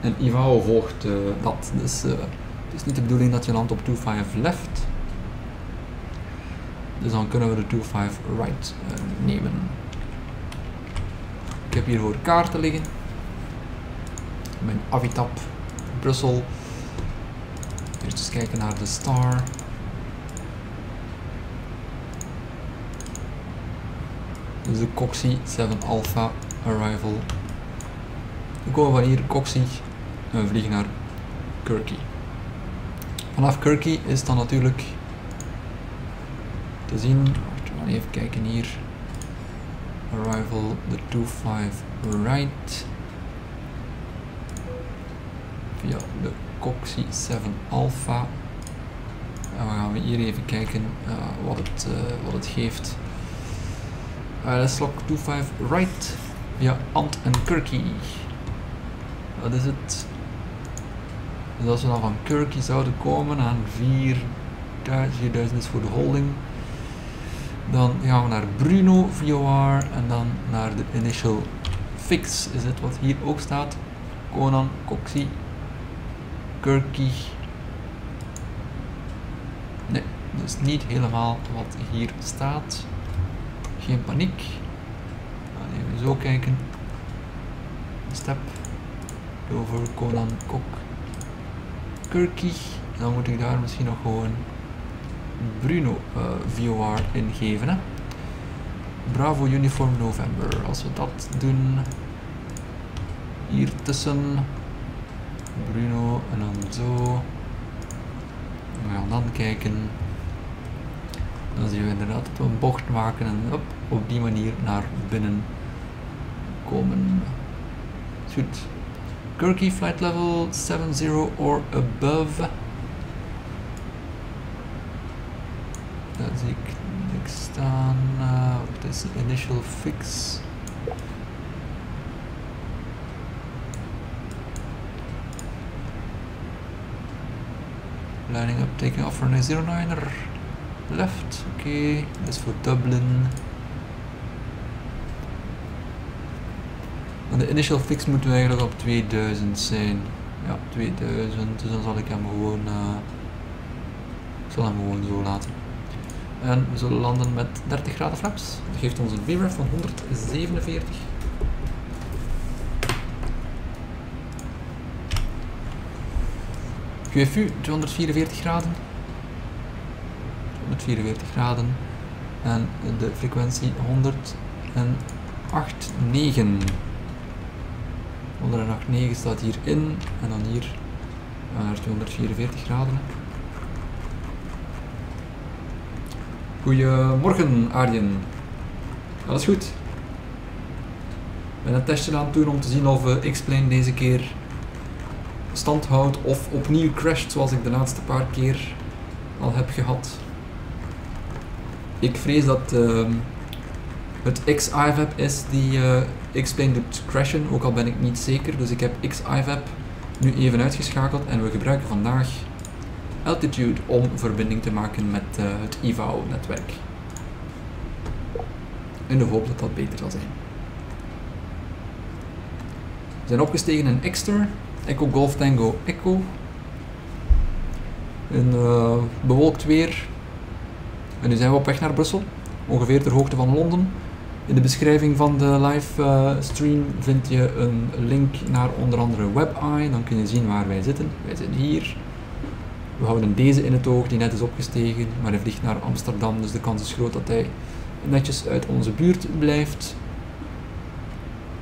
Speaker 1: En Ivao volgt eh, dat. Dus eh, het is niet de bedoeling dat je landt op 25 left. Dus dan kunnen we de 25 right eh, nemen. Ik heb hier voor kaarten liggen. Mijn Avitab Brussel. Eens kijken naar de star. Dus de Coxie 7 Alpha Arrival. We komen van hier Coxie en we vliegen naar Kirky. Vanaf Kirky is dan natuurlijk te zien. Wacht, even kijken hier. arrival de 25 right via Coxie 7 Alpha. En we gaan we hier even kijken eh, wat, het, eh, wat het geeft. Uh, let's lock 25 right via Ant en Kirky. Wat is het? Dus als we dan van Kirky zouden komen aan 4000, 4000 is voor de holding. Dan gaan we naar Bruno VOR en dan naar de initial fix is het wat hier ook staat. Conan, Coxie, Kirky. Nee, dat is niet helemaal wat hier staat. Geen paniek. Even zo kijken. Step. Over Conan, Kok, Kirky. Dan moet ik daar misschien nog gewoon Bruno uh, VOR ingeven. Hè? Bravo Uniform November. Als we dat doen, hier tussen Bruno en dan zo. We gaan dan kijken. Dan zien we inderdaad dat we een bocht maken en op, op die manier naar binnen komen. Goed. Kirky flight level 70 or above. Dat zie ik niks staan. Uh, wat is initial fix? Lining up, taking off for a 09er. Left. Okay. Is voor Dublin. En de initial fix moeten we eigenlijk op 2000 zijn. Ja, 2000. Dus dan zal ik hem gewoon... Ik zal hem gewoon zo laten. En we zullen landen met 30 graden flaps. Dat geeft ons een VREF van 147. QFU 244 graden. 144 graden. En de frequentie 108,9. 108,9 staat hierin. En dan hier naar 244 graden. Goedemorgen Arjen. Alles goed? Ik ben een testje aan het doen om te zien of X-Plane deze keer stand houdt of opnieuw crasht zoals ik de laatste paar keer al heb gehad. Ik vrees dat uh, het X-IVAP is die uh, doet crashen, ook al ben ik niet zeker. Dus ik heb X-IVAP nu even uitgeschakeld en we gebruiken vandaag Altitude om verbinding te maken met uh, het IVAO-netwerk. In de hoop dat dat beter zal zijn. We zijn opgestegen in Exeter, Echo Golf Tango Echo. In uh, bewolkt weer. En nu zijn we op weg naar Brussel, ongeveer ter hoogte van Londen. In de beschrijving van de live uh, stream vind je een link naar onder andere WebEye. Dan kun je zien waar wij zitten. Wij zitten hier. We houden deze in het oog die net is opgestegen, maar hij vliegt naar Amsterdam, dus de kans is groot dat hij netjes uit onze buurt blijft.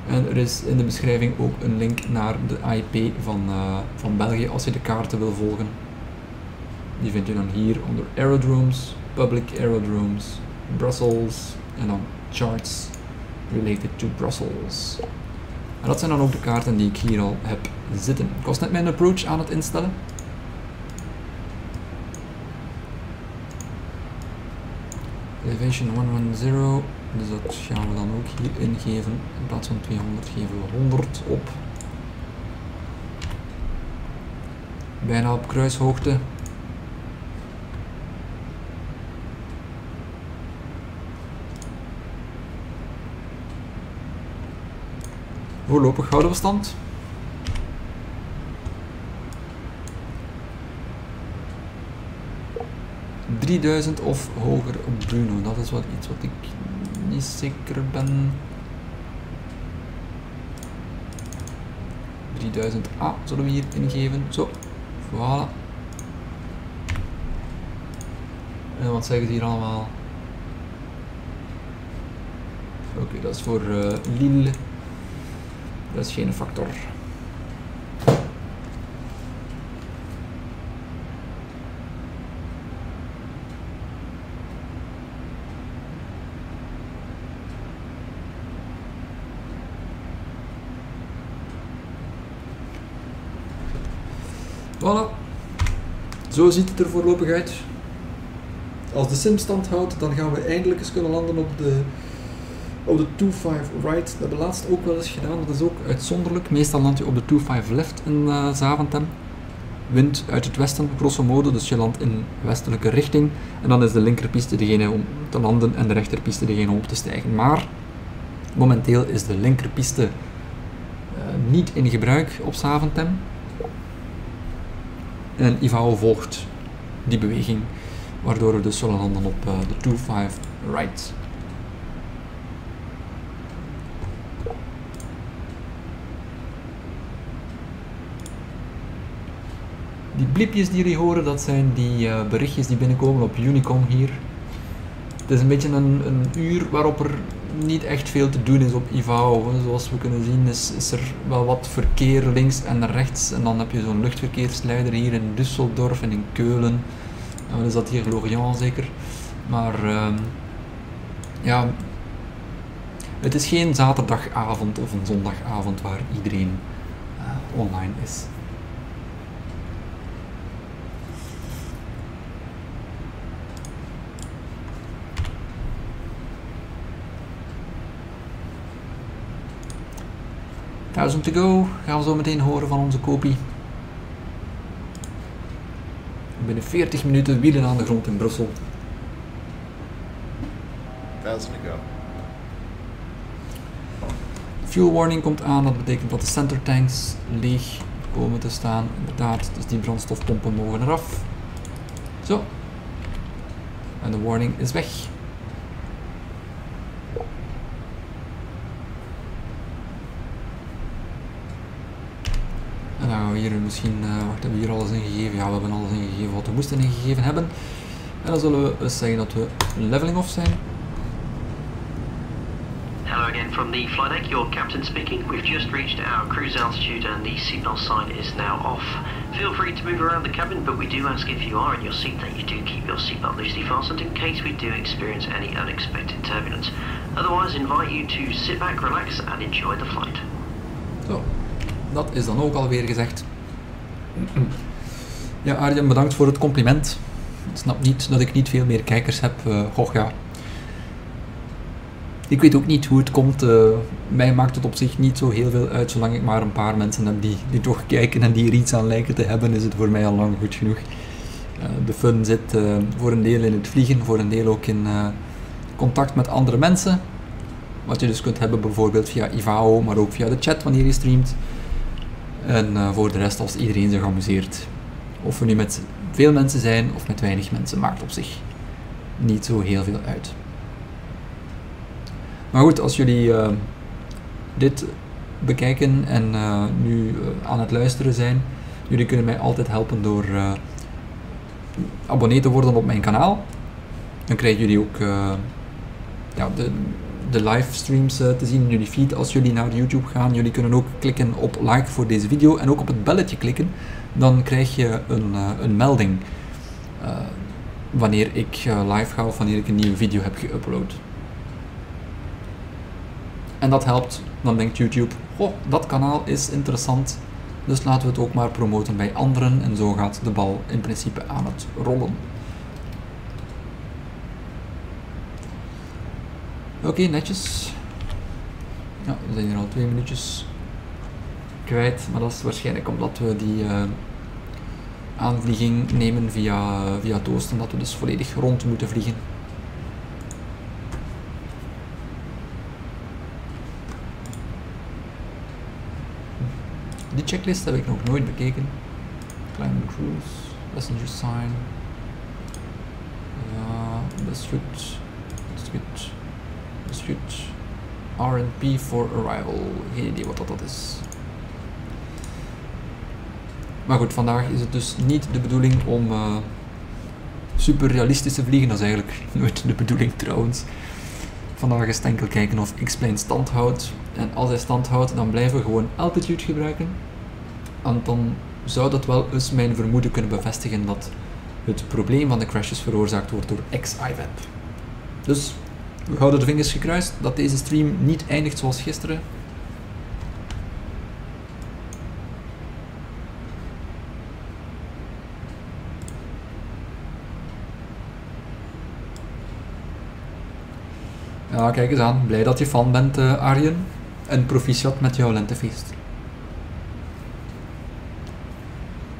Speaker 1: En er is in de beschrijving ook een link naar de IP van, uh, van België als je de kaarten wil volgen. Die vind je dan hier onder Aerodromes, Public Aerodromes, Brussels en dan Charts related to Brussels. En dat zijn dan ook de kaarten die ik hier al heb zitten. Ik was net mijn approach aan het instellen. Elevation 110, dus dat gaan we dan ook hier ingeven. In plaats van 200 geven we 100 op. Bijna op kruishoogte. Voorlopig houden we stand. ...3000 of hoger op Bruno. Dat is wat iets wat ik niet zeker ben. 3000 A zullen we hier ingeven. Zo, voilà. En wat zeggen ze hier allemaal? Oké, dat is voor uh, Lille. Dat is geen factor. Voilà. Zo ziet het er voorlopig uit. Als de sim stand houdt, dan gaan we eindelijk eens kunnen landen op de, op de 2-5 right. Dat hebben we laatst ook wel eens gedaan. Dat is ook uitzonderlijk. Meestal land je op de 2-5 left in eh, Zaventem. Wind uit het westen, grosso modo. Dus je landt in westelijke richting. En dan is de linkerpiste degene om te landen en de rechterpiste degene om op te stijgen. Maar momenteel is de linkerpiste eh, niet in gebruik op Zaventem. En Ivao volgt die beweging, waardoor we dus zullen landen op eh, de 2-5 right. Die bliepjes die jullie horen, dat zijn die eh, berichtjes die binnenkomen op Unicom hier. Het is een beetje een, een uur waarop er niet echt veel te doen is op Ivao. Zoals we kunnen zien is, is er wel wat verkeer links en rechts. En dan heb je zo'n luchtverkeersleider hier in Düsseldorf en in Keulen. En wat is dat hier? Lorient zeker. Maar ehm, ja, het is geen zaterdagavond of een zondagavond waar iedereen eh, online is. Thousand to go, gaan we zo meteen horen van onze kopie. Binnen 40 minuten wielen aan de grond in Brussel.
Speaker 5: Thousand to go.
Speaker 1: Fuel warning komt aan, dat betekent dat de center tanks leeg komen te staan. Inderdaad, dus die brandstofpompen mogen eraf. Zo. En de warning is weg. En dan gaan we hier misschien, eh hebben we hier alles ingegeven? Ja, we hebben alles ingegeven wat we moesten ingegeven hebben. En dan zullen we eens zeggen dat we leveling off zijn.
Speaker 6: Hello again from the flight deck, your captain speaking. We've just reached our cruise altitude and the signal sign is now off. Feel free to move around the cabin, but we do ask if you are in your seat that you do keep your seatbelt loosely fastened in case we do experience any unexpected turbulence. Otherwise, invite you to sit back, relax and enjoy the flight.
Speaker 1: Dat is dan ook alweer gezegd. Ja, Arjen, bedankt voor het compliment. Ik snap niet dat ik niet veel meer kijkers heb. Eh goh, ja. Ik weet ook niet hoe het komt. eh, mij maakt het op zich niet zo heel veel uit. Zolang ik maar een paar mensen heb die, die toch kijken en die er iets aan lijken te hebben, is het voor mij al lang goed genoeg. Eh, de fun zit voor een deel in het vliegen, voor een deel ook in contact met andere mensen. Wat je dus kunt hebben bijvoorbeeld via Ivao, maar ook via de chat wanneer je streamt. En eh, voor de rest als iedereen zich amuseert. Of we nu met veel mensen zijn of met weinig mensen, maakt op zich niet zo heel veel uit. Maar goed, als jullie eh, dit bekijken en eh, nu aan het luisteren zijn, jullie kunnen mij altijd helpen door abonnee te worden op mijn kanaal. Dan krijgen jullie ook ja, de, de livestreams eh, te zien in jullie feed als jullie naar YouTube gaan. Jullie kunnen ook klikken op like voor deze video en ook op het belletje klikken. Dan krijg je een, eh, een melding eh, wanneer ik live ga of wanneer ik een nieuwe video heb geüpload. En dat helpt, dan denkt YouTube, oh, dat kanaal is interessant, dus laten we het ook maar promoten bij anderen en zo gaat de bal in principe aan het rollen. Oké, netjes. We zijn hier al twee minuutjes kwijt, maar dat is waarschijnlijk omdat we die eh, aanvlieging nemen via, via oosten, dat we dus volledig rond moeten vliegen. Die checklist heb ik nog nooit bekeken. Kleine cruise, passenger sign. Ja, dat is goed. Dat is goed. Goed. RP for arrival. Geen idee wat dat, dat is. Maar goed, vandaag is het dus niet de bedoeling om eh, super realistisch te vliegen. Dat is eigenlijk nooit de bedoeling trouwens. Vandaag is het enkel kijken of X-Plane stand houdt. En als hij stand houdt, dan blijven we gewoon altitude gebruiken. En dan zou dat wel eens mijn vermoeden kunnen bevestigen dat het probleem van de crashes veroorzaakt wordt door X-IVAP. Dus we houden de vingers gekruist dat deze stream niet eindigt zoals gisteren. Ja, kijk eens aan. Blij dat je fan bent, eh, Arjen. En proficiat met jouw lentefeest.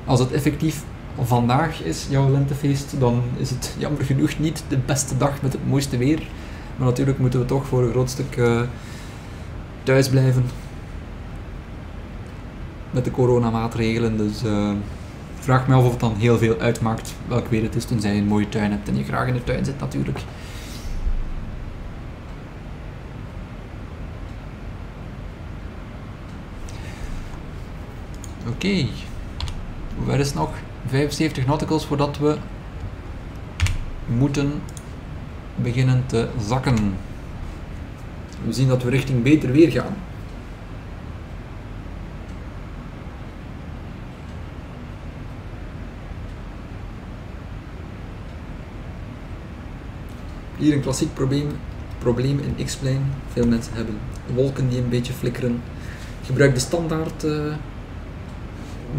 Speaker 1: Als het effectief vandaag is, jouw lentefeest, dan is het jammer genoeg niet de beste dag met het mooiste weer. Maar natuurlijk moeten we toch voor een groot stuk eh, thuis blijven. Met de coronamaatregelen. Dus eh, vraag me af of het dan heel veel uitmaakt welk weer het is, tenzij je een mooie tuin hebt en je graag in de tuin zit natuurlijk. Oké. Hoe ver is nog? 75 nauticals voordat we moeten beginnen te zakken. We zien dat we richting beter weer gaan. Hier een klassiek probleem, probleem in X-Plane. Veel mensen hebben wolken die een beetje flikkeren. Gebruik de standaard eh,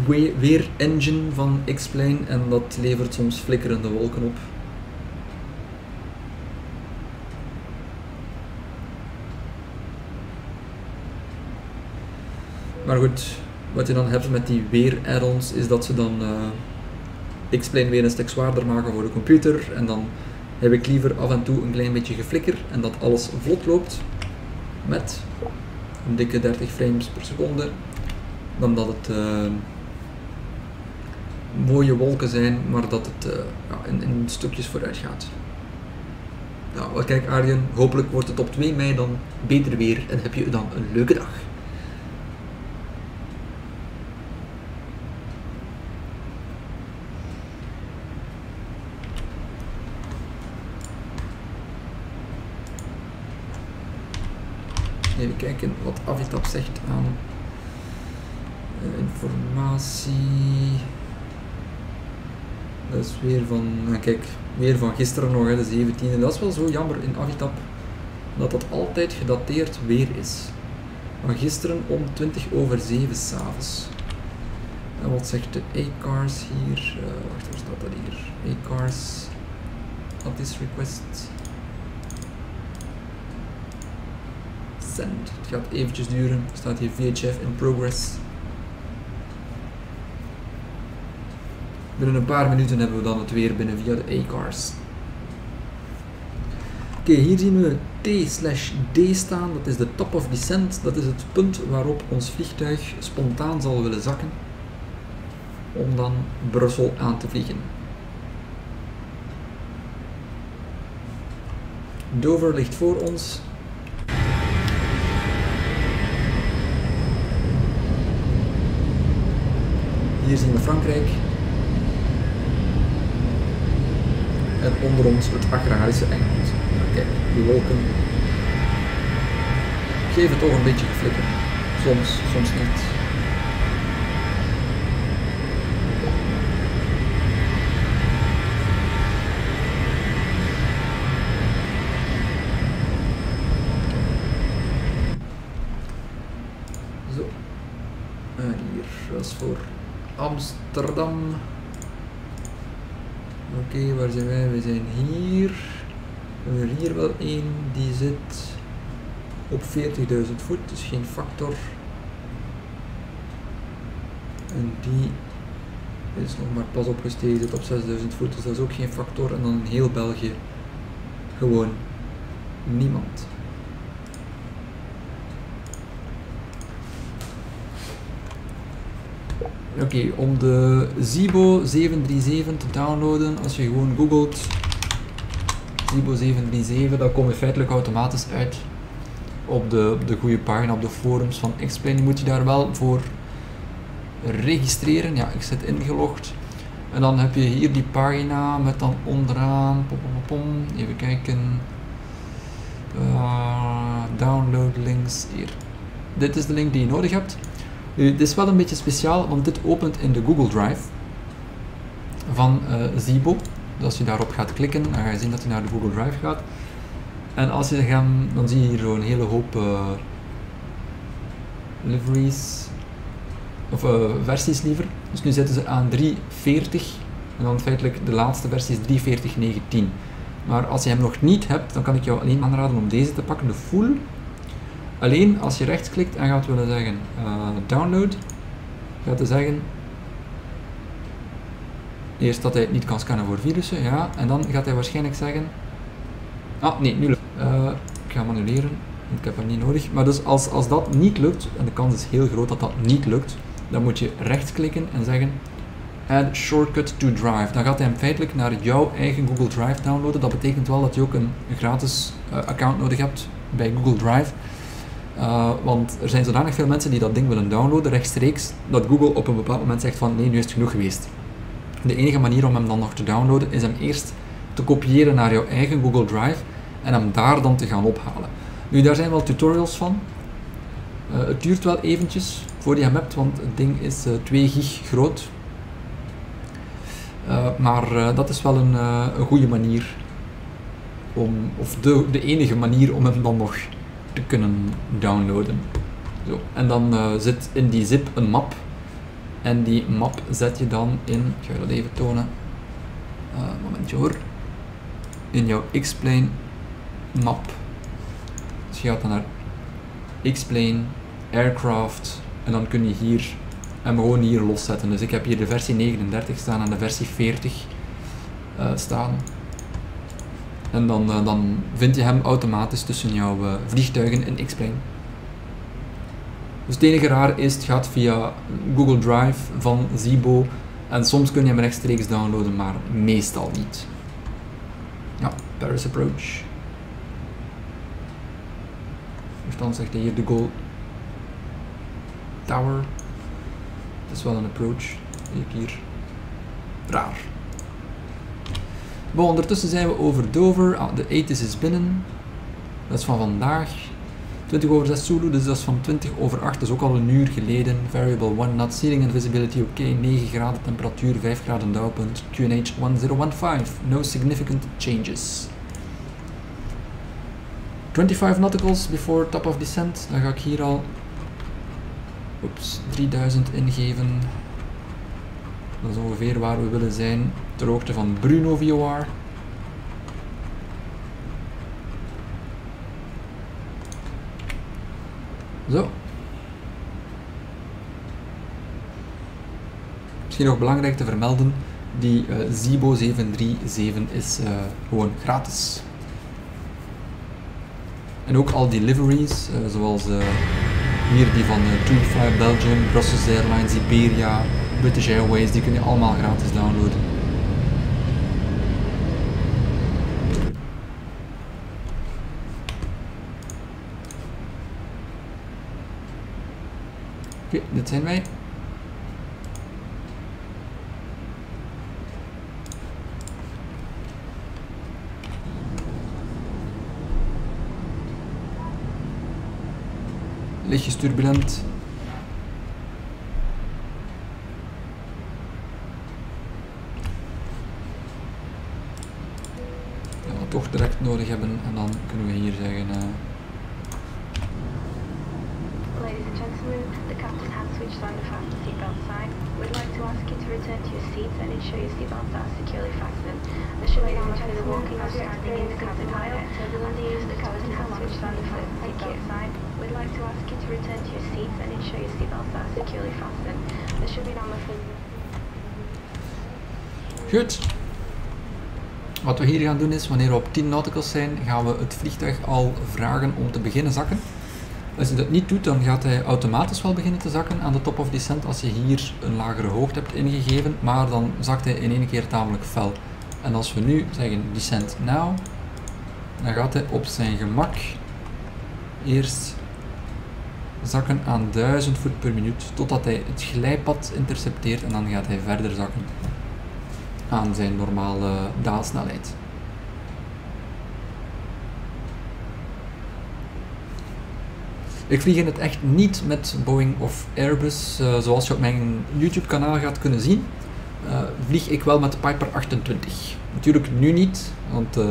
Speaker 1: we- weer-engine van X-Plane en dat levert soms flikkerende wolken op. Maar goed, wat je dan hebt met die weer-add-ons is dat ze dan eh X-Plane weer een stuk zwaarder maken voor de computer en dan heb ik liever af en toe een klein beetje geflikker en dat alles vlot loopt met een dikke 30 frames per seconde dan dat het eh, mooie wolken zijn, maar dat het eh, ja, in, in stukjes vooruit gaat. Nou, kijk Arjen, hopelijk wordt het op 2 mei dan beter weer en heb je dan een leuke dag. Kijken wat Avitab zegt aan eh, informatie. Dat is weer van, kijk, weer van gisteren nog, hè, de 17e. Dat is wel zo jammer in Avitab dat dat altijd gedateerd weer is. Van gisteren om 20 over 7 s'avonds. En wat zegt de A-cars hier? Eh, wacht, waar staat dat hier? A-cars. At this request. Het gaat eventjes duren. Er staat hier VHF in progress. Binnen een paar minuten hebben we dan het weer binnen via de A-cars. Oké, hier zien we T slash D staan. Dat is de top of descent. Dat is het punt waarop ons vliegtuig spontaan zal willen zakken. Om dan Brussel aan te vliegen. Dover ligt voor ons. Hier zien we Frankrijk. En onder ons het agrarische Engeland. Nou, kijk, die wolken geven toch een beetje geflikker. Soms, soms niet. Zo. En hier, dat is voor Amsterdam. Oké, waar zijn wij? We zijn hier. We hebben er hier wel één, die zit op 40.000 voet, dus geen factor. En die is nog maar pas opgestegen, zit op 6000 voet, dus dat is ook geen factor. En dan in heel België gewoon niemand. Oké, om de Zibo 737 te downloaden, als je gewoon googelt Zibo 737, dan kom je feitelijk automatisch uit op de, de goede pagina, op de forums van Explain. Je moet je daar wel voor registreren. Ja, ik zit ingelogd. En dan heb je hier die pagina met dan onderaan, even kijken, Uh, download links hier. Dit is de link die je nodig hebt. Nu, dit is wel een beetje speciaal, want dit opent in de Google Drive van eh, Zibo. Dus als je daarop gaat klikken, dan ga je zien dat hij naar de Google Drive gaat. En als je hem, dan zie je hier zo'n hele hoop liveries, of eh, versies liever. Dus nu zitten ze aan 3.40 en dan feitelijk de laatste versie is 3.40.19. Maar als je hem nog niet hebt, dan kan ik jou alleen aanraden om deze te pakken, de full. Alleen als je rechtsklikt en gaat willen zeggen eh, download, gaat hij zeggen eerst dat hij het niet kan scannen voor virussen, ja, en dan gaat hij waarschijnlijk zeggen, ah nee, nu lukt uh, ik ga hem annuleren, want ik heb hem niet nodig, maar dus als, als dat niet lukt, en de kans is heel groot dat dat niet lukt, dan moet je rechtsklikken en zeggen add shortcut to drive. Dan gaat hij hem feitelijk naar jouw eigen Google Drive downloaden. Dat betekent wel dat je ook een, gratis uh, account nodig hebt bij Google Drive. Uh, want er zijn zodanig veel mensen die dat ding willen downloaden rechtstreeks, dat Google op een bepaald moment zegt van nee, nu is het genoeg geweest. De enige manier om hem dan nog te downloaden is hem eerst te kopiëren naar jouw eigen Google Drive en hem daar dan te gaan ophalen. Nu, daar zijn wel tutorials van. Uh, het duurt wel eventjes voor je hem hebt, want het ding is uh, 2 gig groot. Maar dat is wel een, een goede manier om, of de, de enige manier om hem dan nog kunnen downloaden. Zo. En dan uh, zit in die zip een map. En die map zet je dan in, ik ga dat even tonen. Uh, momentje hoor. In jouw X-Plane map. Dus je gaat dan naar X-Plane, Aircraft. En dan kun je hier hem gewoon hier loszetten. Dus ik heb hier de versie 39 staan en de versie 40 uh, staan. En dan, uh, dan vind je hem automatisch tussen jouw uh, vliegtuigen in X-Plane. Dus het enige raar is, het gaat via Google Drive van Zibo. En soms kun je hem rechtstreeks downloaden, maar meestal niet. Ja, Paris Approach. Dus dan zegt hij hier de Gold Tower. Het is wel een approach. Hier. Raar. Ondertussen zijn we over Dover. Ah, de 80 is binnen. Dat is van vandaag. 20 over 6 Zulu, dus dat is van 20 over 8. Dat is ook al een uur geleden. Variable 1 knot, ceiling and visibility oké. Okay. 9 graden temperatuur, 5 graden dauwpunt. QNH 1015. No significant changes. 25 nauticals before top of descent. Dan ga ik hier al oeps, 3000 ingeven. Dat is ongeveer waar we willen zijn ter hoogte van Bruno VOR. Zo. Misschien nog belangrijk te vermelden, die uh, Zibo 737 is uh, gewoon gratis. En ook al die liveries, uh, zoals hier die van uh, Fly Belgium, Brussels Airlines, Iberia, British Airways, die kun je allemaal gratis downloaden. Oké, okay, dit zijn wij. Lichtjes turbulent. Ja, toch direct nodig hebben en dan kunnen we hier zeggen... Uh,
Speaker 3: Ladies and gentlemen, the captain has switched on the fasten seatbelt sign. We'd like to ask you to return to your seats and ensure your seatbelts are securely fastened. There should be no further walking or standing in the cabin aisle. Under use, the captain has switched on the fasten seatbelt sign. We'd like to ask you to return to your seats and ensure your seatbelts are securely fastened. There should be no further...
Speaker 1: Goed. Wat we hier gaan doen is, wanneer we op 10 nauticals zijn, gaan we het vliegtuig al vragen om te beginnen zakken. Als je dat niet doet, dan gaat hij automatisch wel beginnen te zakken aan de top of descent als je hier een lagere hoogte hebt ingegeven, maar dan zakt hij in één keer tamelijk fel. En als we nu zeggen descent now, dan gaat hij op zijn gemak eerst zakken aan 1000 voet per minuut, totdat hij het glijpad intercepteert en dan gaat hij verder zakken aan zijn normale daalsnelheid. Ik vlieg in het echt niet met Boeing of Airbus, uh, zoals je op mijn YouTube kanaal gaat kunnen zien. Uh, vlieg ik wel met de Piper 28. Natuurlijk nu niet, want uh,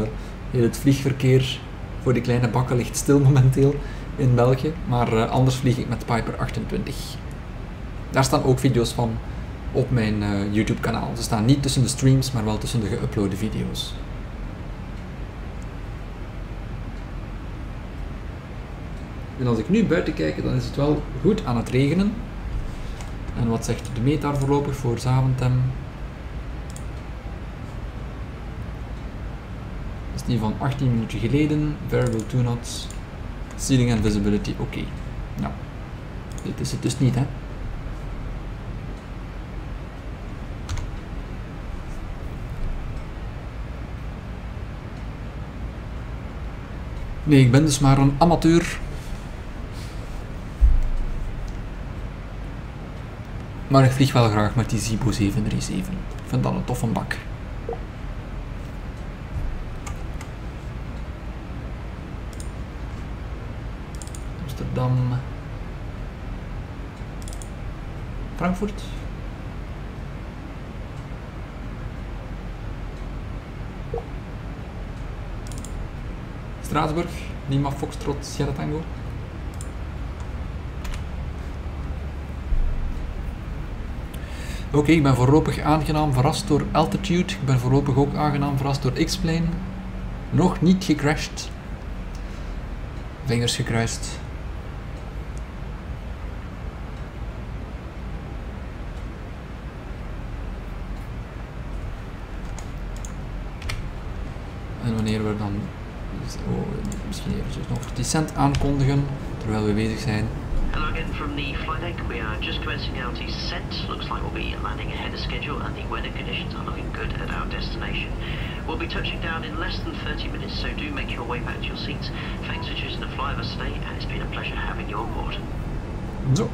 Speaker 1: het vliegverkeer voor die kleine bakken ligt stil momenteel in België. Maar anders vlieg ik met de Piper 28. Daar staan ook video's van op mijn eh, YouTube kanaal. Ze staan niet tussen de streams, maar wel tussen de geüploade video's. En als ik nu buiten kijk, dan is het wel goed aan het regenen. En wat zegt de meta voorlopig voor Zaventem? Dat is die van 18 minuten geleden. Variable 2 knots. Ceiling and visibility, oké. Okay. Nou, dit is het dus niet, hè. Nee, ik ben dus maar een amateur. Maar ik vlieg wel graag met die Zibo 737. Ik vind dat een toffe bak. Amsterdam. Frankfurt. Straatsburg, Lima Foxtrot, Sierra Tango. Oké, ik ben voorlopig aangenaam verrast door Altitude. Ik ben voorlopig ook aangenaam verrast door X-Plane. Nog niet gecrashed. Vingers gekruist. En wanneer we dan misschien eventjes nog descent aankondigen terwijl we bezig zijn.
Speaker 6: Hello again from the flight deck. We are just commencing our descent. Looks like we'll be landing ahead of schedule and the weather conditions are looking good at our destination. We'll be touching down in less than 30 minutes, so do make your way back to your seats. Thanks for choosing to fly with us today and it's been a pleasure having you on board.
Speaker 1: Zo.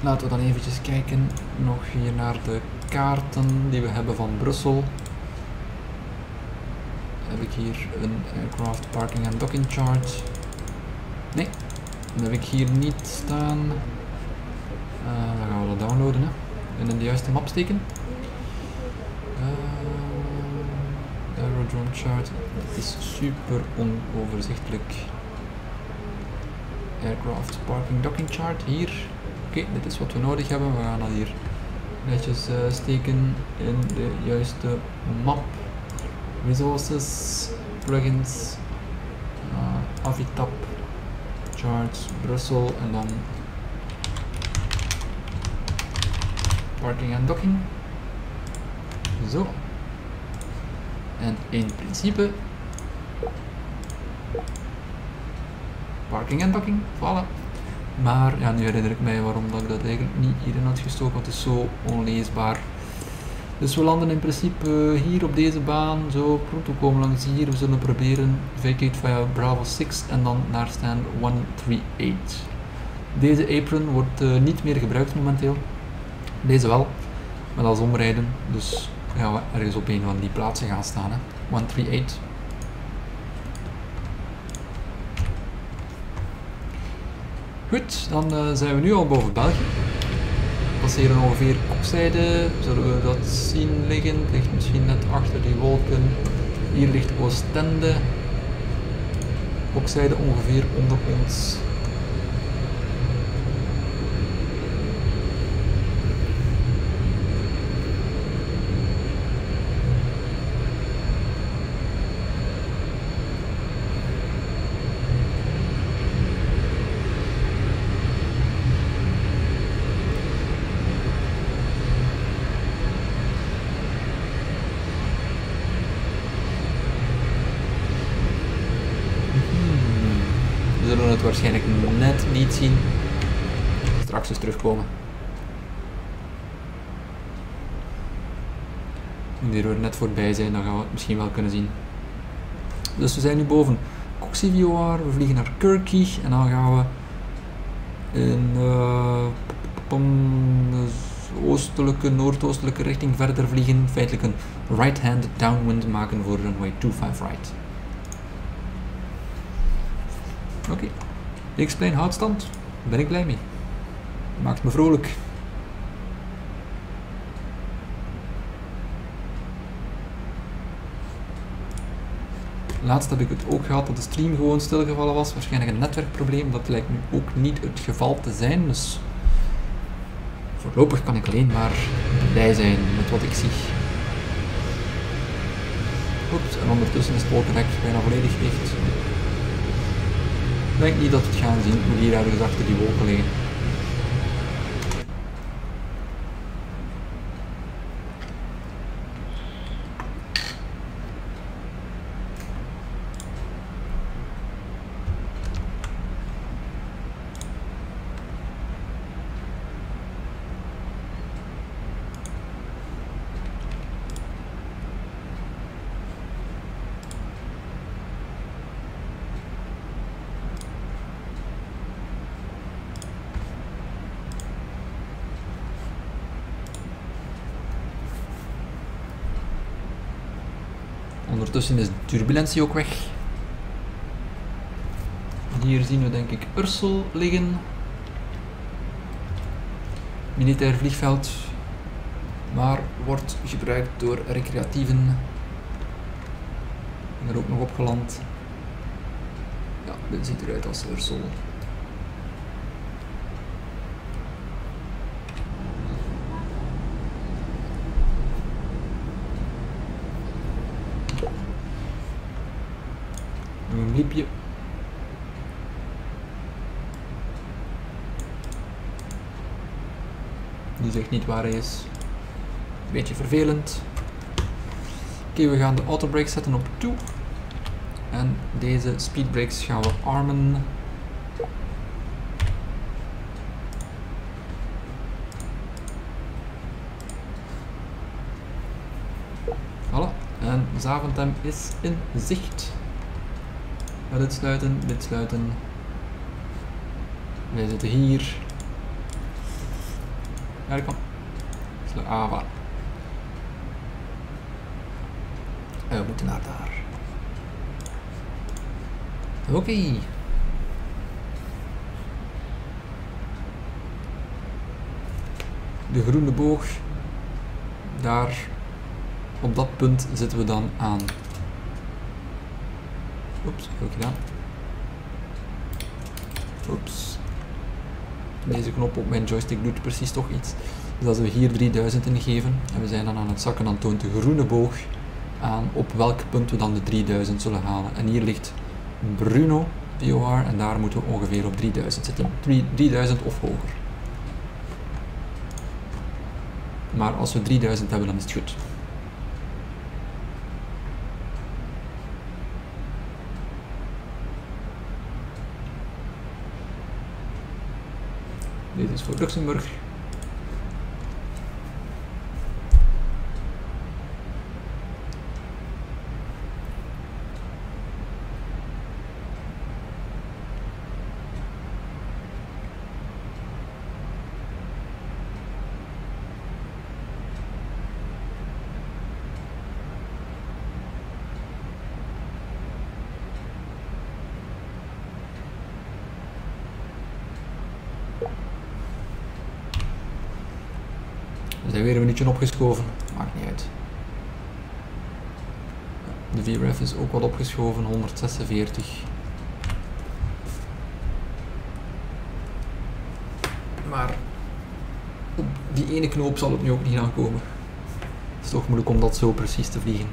Speaker 1: Laten we dan eventjes kijken nog hier naar de kaarten die we hebben van Brussel. Heb ik hier een aircraft parking en docking chart? Nee, dat heb ik hier niet staan. Eh, dan gaan we dat downloaden hè. en in de juiste map steken. Eh, aerodrome chart, het is super onoverzichtelijk. Aircraft parking docking chart hier. Oké, dit is wat we nodig hebben. We gaan dat hier netjes eh, steken in de juiste map. Resources, plugins, uh, charts, Brussel en dan parking en docking. Zo. En in principe parking en docking, voilà. Maar ja, nu herinner ik mij waarom dat ik dat eigenlijk niet hierin had gestoken, want het is zo onleesbaar. Dus we landen in principe hier op deze baan, zo, we komen langs hier, we zullen proberen vacate via Bravo 6 en dan naar stand 138. Deze apron wordt uh, niet meer gebruikt momenteel, deze wel, maar is omrijden, dus gaan we ergens op een van die plaatsen gaan staan, hè. 138. Goed, dan uh, zijn we nu al boven België. Passeren ongeveer kopzijde, zullen we dat zien liggen. Het ligt misschien net achter die wolken. Hier ligt Oostende. Kopzijde ongeveer onder ons. We zullen het waarschijnlijk net zien. Straks eens terugkomen. Wanneer we er net voorbij zijn, dan gaan we het misschien wel kunnen zien. Dus we zijn nu boven Coxivioar, we vliegen naar Kirky en dan gaan we in de oostelijke, noordoostelijke richting verder vliegen. Feitelijk een right-hand downwind maken voor runway 25 right. Oké. X-Plane houdt stand. Daar ben ik blij mee. Maakt me vrolijk. Laatst heb ik het ook gehad dat de stream gewoon stilgevallen was. Waarschijnlijk een netwerkprobleem. Dat lijkt nu ook niet het geval te zijn. Dus voorlopig kan ik alleen maar blij zijn met wat ik zie. Goed, en ondertussen is het wolkenrek bijna volledig dicht. Denk niet dat we het gaan zien. Moet hier ergens achter die wolken liggen. Ondertussen is de turbulentie ook weg. Hier zien we denk ik Ursel liggen. Militair vliegveld. Maar wordt gebruikt door recreatieven. En er ook nog opgeland. Ja, dit ziet eruit als Ursel. Die zegt niet waar hij is. Beetje vervelend. Oké, we gaan de autobrake zetten op 2. En deze speedbrakes gaan we armen. Voilà. En Zaventem is in zicht. Dit sluiten, dit sluiten. Wij zitten hier. Ja, kom. Slu ah, voilà. En we moeten naar daar. Oké. De groene boog. Daar. Op dat punt zitten we dan aan. Oeps, ook gedaan. Oeps. Deze knop op mijn joystick doet precies toch iets. Dus als we hier 3000 ingeven en we zijn dan aan het zakken, dan toont de groene boog aan op welk punt we dan de 3000 zullen halen. En hier ligt Bruno VOR en daar moeten we ongeveer op 3000 zitten. 3000 of hoger. Maar als we 3000 hebben, dan is het goed. Dit is voor Luxemburg. Zijn weer een minuutje opgeschoven, maakt niet uit. De VREF is ook wat opgeschoven, 146. Maar op die ene knoop zal het nu ook niet aankomen. Het is toch moeilijk om dat zo precies te vliegen.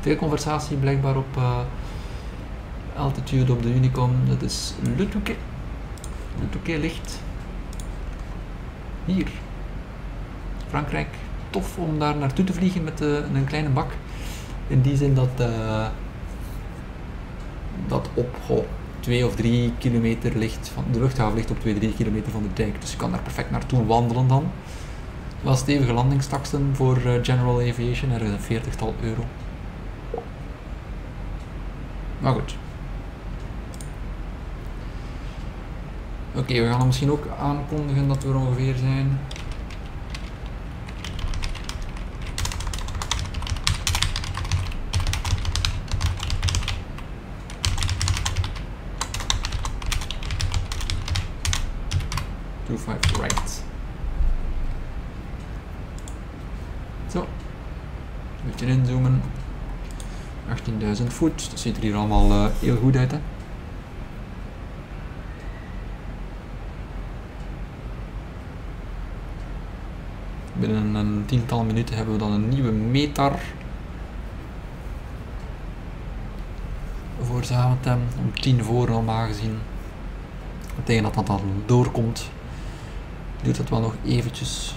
Speaker 1: Veel conversatie blijkbaar op eh, altitude op de Unicom. Dat is. Le Touquet ligt hier. Frankrijk, tof om daar naartoe te vliegen met eh, een kleine bak. In die zin dat eh, dat op goh, 2 of 3 kilometer ligt van de luchthaven ligt op 2, 3 kilometer van de dijk. Dus je kan daar perfect naartoe wandelen dan. Wel stevige landingstaksten voor eh, General Aviation, ergens een veertigtal euro. Maar goed. Oké, we gaan misschien ook aankondigen dat we er ongeveer zijn. Two five right. Zo. Een beetje inzoomen. 18.000 voet. Dat ziet er hier allemaal eh, heel goed uit. Binnen een tiental minuten hebben we dan een nieuwe meter voor Zaventem. Om tien voor normaal gezien. Tegen dat dat dan doorkomt, duurt het wel nog eventjes.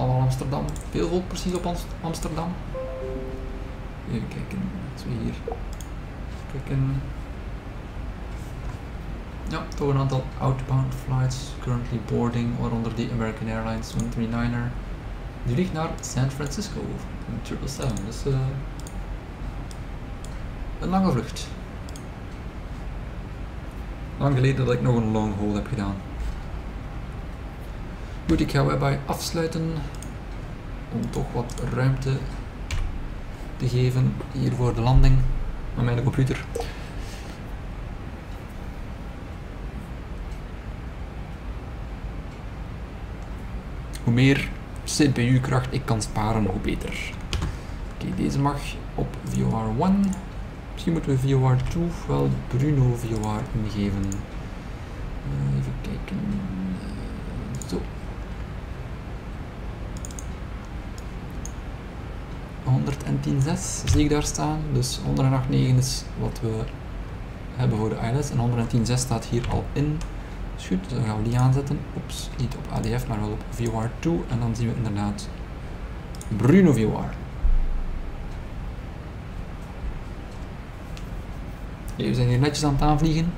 Speaker 1: Allemaal Amsterdam. Veel volk precies op Amst- Amsterdam. Even kijken, wat we hier kijken. Ja, toch een aantal outbound flights currently boarding, waaronder de American Airlines 139er. Die vliegt naar San Francisco, een 777, dus eh, een lange vlucht. Lang geleden dat ik nog een long haul heb gedaan. Goed, ik ga Webby afsluiten om toch wat ruimte te geven hier voor de landing aan mijn computer. Hoe meer CPU-kracht ik kan sparen, hoe beter. Oké, deze mag op VOR 1. Misschien moeten we VOR 2 wel Bruno VOR ingeven. Eh, even kijken. Zo. 110.6 zie ik daar staan. Dus 108.9 is wat we hebben voor de ILS. En 110.6 staat hier al in. Is goed, dus dan gaan we die aanzetten. Oeps, niet op ADF, maar wel op VOR2. En dan zien we inderdaad Bruno VOR. We zijn hier netjes aan het aanvliegen.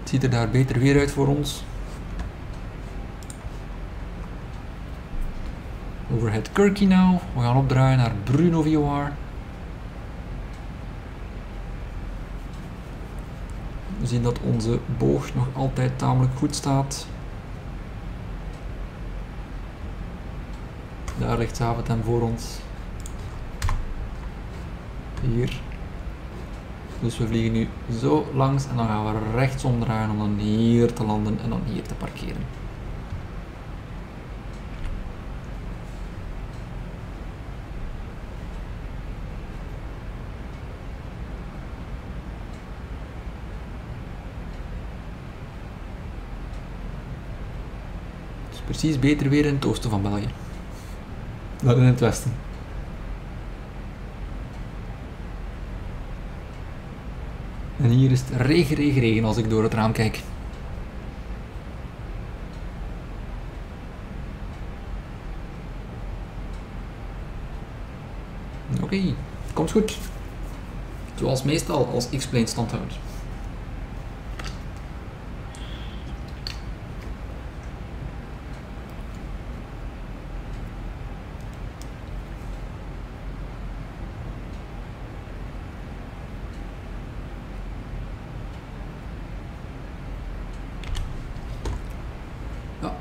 Speaker 1: Het ziet er daar beter weer uit voor ons. Overhead Kirky nou. We gaan opdraaien naar Bruno VOR. We zien dat onze boog nog altijd tamelijk goed staat. Daar ligt Zaventem voor ons. Hier. Dus we vliegen nu zo langs en dan gaan we rechtsom draaien om dan hier te landen en dan hier te parkeren. Precies beter weer in het oosten van België dan in het westen. En hier is het regen, regen, regen als ik door het raam kijk. Oké, komt goed. Zoals meestal als X-Plane stand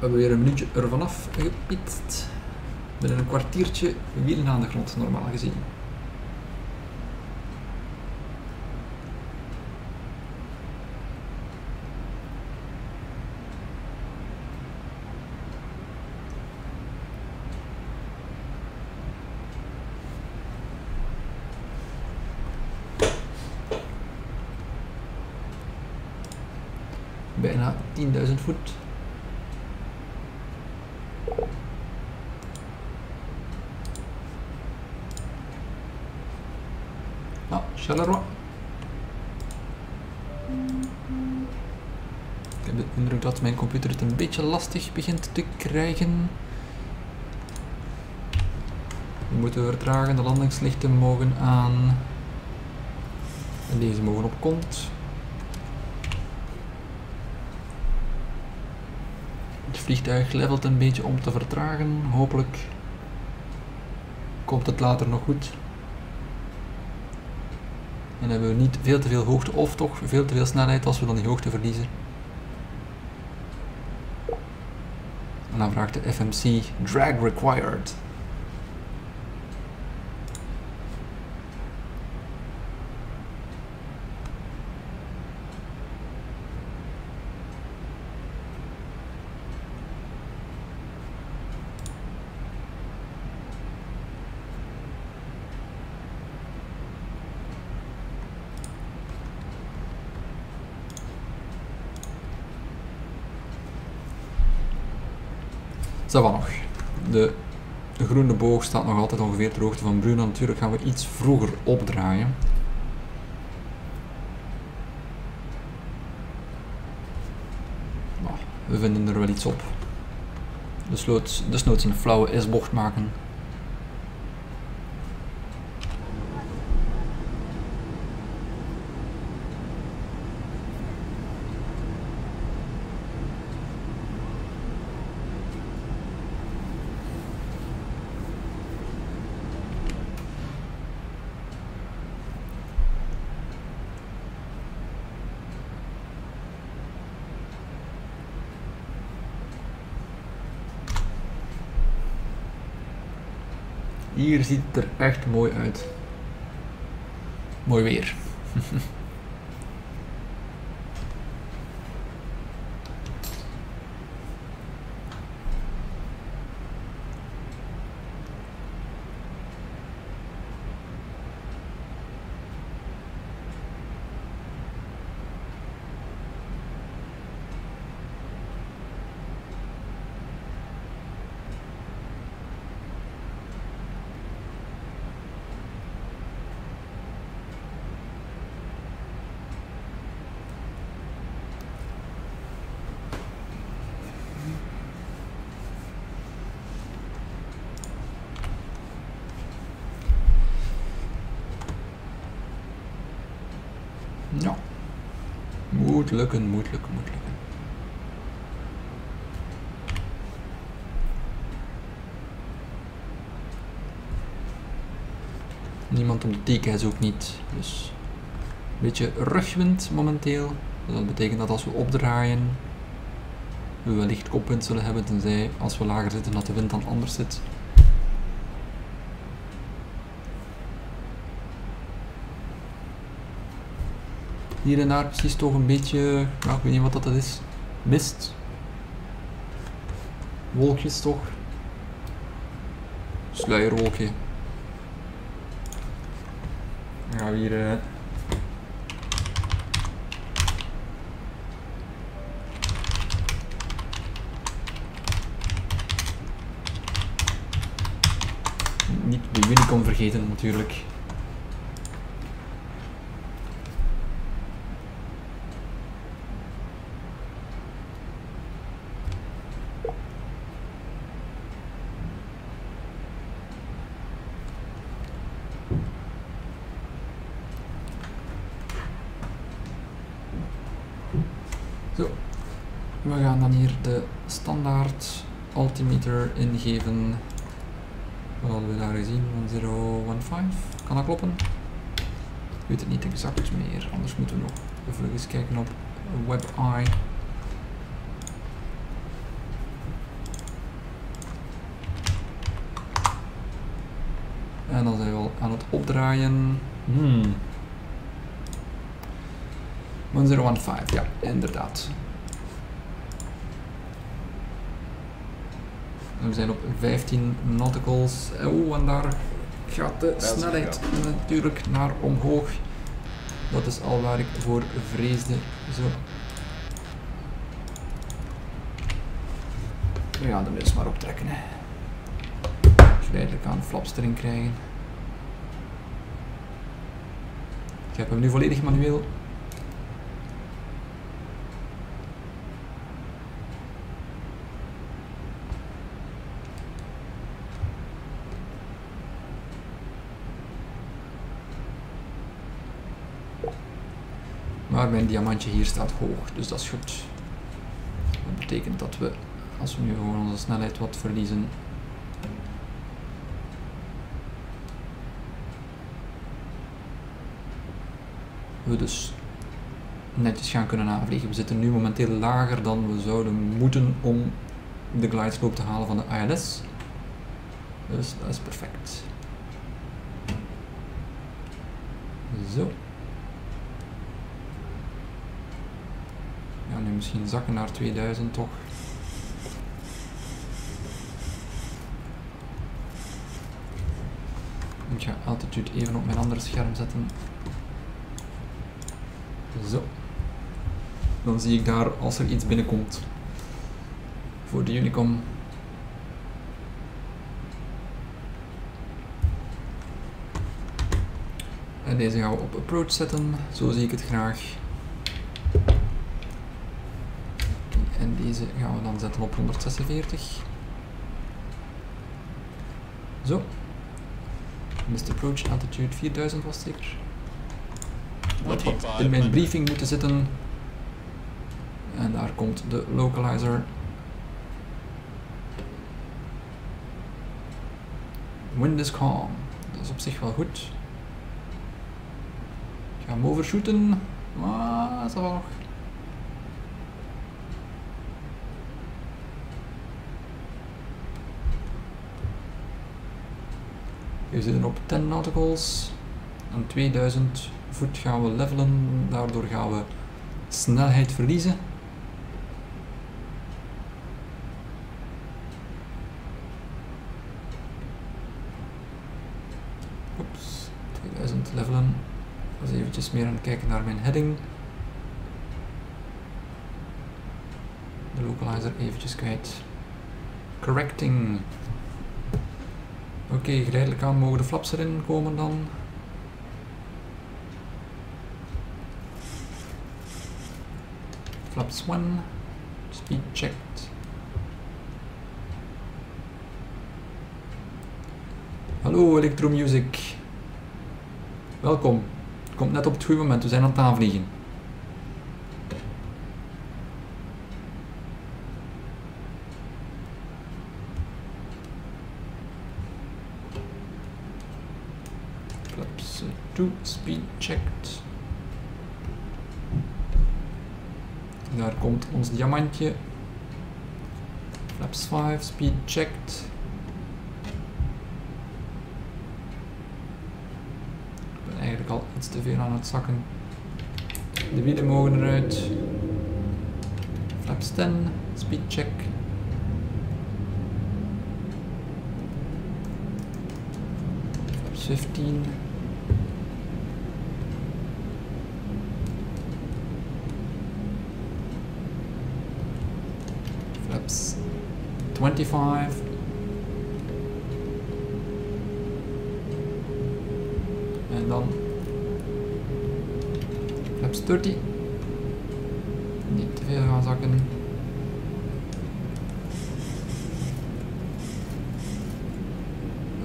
Speaker 1: we hebben weer een minuutje er vanaf gepietst. Binnen een kwartiertje wielen aan de grond, normaal gezien. Bijna 10.000 voet. Ah, Charleroi. Ik heb de indruk dat mijn computer het een beetje lastig begint te krijgen. We moeten vertragen, de landingslichten mogen aan. En deze mogen op kont. Het vliegtuig levelt een beetje om te vertragen. Hopelijk komt het later nog goed. En hebben we niet veel te veel hoogte of toch veel te veel snelheid als we dan die hoogte verliezen. En dan vraagt de FMC drag required. Ça va nog. De staat nog altijd ongeveer ter hoogte van Bruno. Natuurlijk gaan we iets vroeger opdraaien. Maar we vinden er wel iets op. Dus desnoods een flauwe S-bocht maken. Hier ziet het er echt mooi uit. Mooi weer. Ja. Lukken, moet lukken, moet lukken. Niemand om de is ook niet. Dus een beetje rugwind momenteel. Dus dat betekent dat als we opdraaien, we wellicht kopwind zullen hebben. Tenzij als we lager zitten dat de wind dan anders zit. Hier en daar precies toch een beetje, ik weet niet wat dat is. Mist. Wolkjes toch? Sluierwolkje. Dan gaan we hier. eh, Niet de Unicom vergeten natuurlijk. Zo, we gaan dan hier de standaard ingeven. Wat hadden we daar gezien? 1015? Kan dat kloppen? Ik weet het niet exact meer, anders moeten we nog even eens kijken op WebEye. En dan zijn we al aan het opdraaien. Hmm. 1015, ja, inderdaad. We zijn op 15 nauticals. Oh, en daar gaat de snelheid natuurlijk naar omhoog. Dat is al waar ik voor vreesde. Zo. We gaan de muis maar optrekken. Hè. Geleidelijk aan flaps erin krijgen. Ik heb hem nu volledig manueel. Maar mijn diamantje hier staat hoog, dus dat is goed. Dat betekent dat we, als we nu gewoon onze snelheid wat verliezen, we dus netjes gaan kunnen aanvliegen. We zitten nu momenteel lager dan we zouden moeten om de glideslope te halen van de ILS. Dus dat is perfect. Zo. Ja, nu misschien zakken naar 2000 toch. Ik ga altitude even op mijn andere scherm zetten. Zo. Dan zie ik daar als er iets binnenkomt. Voor de Unicom. En deze gaan we op approach zetten. Zo zie ik het graag. En deze gaan we dan zetten op 146. Zo. Missed approach altitude 4000 was zeker. Dat had in mijn briefing moeten zitten. En daar komt de localizer. Wind is calm. Dat is op zich wel goed. Ik ga hem overshooten. Maar dat is wel nog. We zitten op 10 nauticals. En 2000 voet gaan we levelen. Daardoor gaan we snelheid verliezen. Oeps, 2000 levelen. Was eventjes meer aan het kijken naar mijn heading. De localizer eventjes kwijt. Correcting. Oké, geleidelijk aan mogen de flaps erin komen dan. Flaps 1, speed checked. Hallo Electromusic. Welkom. Komt net op het goede moment, we zijn aan het aanvliegen. Flaps 2, speed checked. Daar komt ons diamantje. Flaps 5, speed checked. Ik ben eigenlijk al iets te veel aan het zakken. De wielen mogen eruit. Flaps 10, speed check. Flaps 15. Flaps 25. En dan flaps 30. Niet te veel gaan zakken. We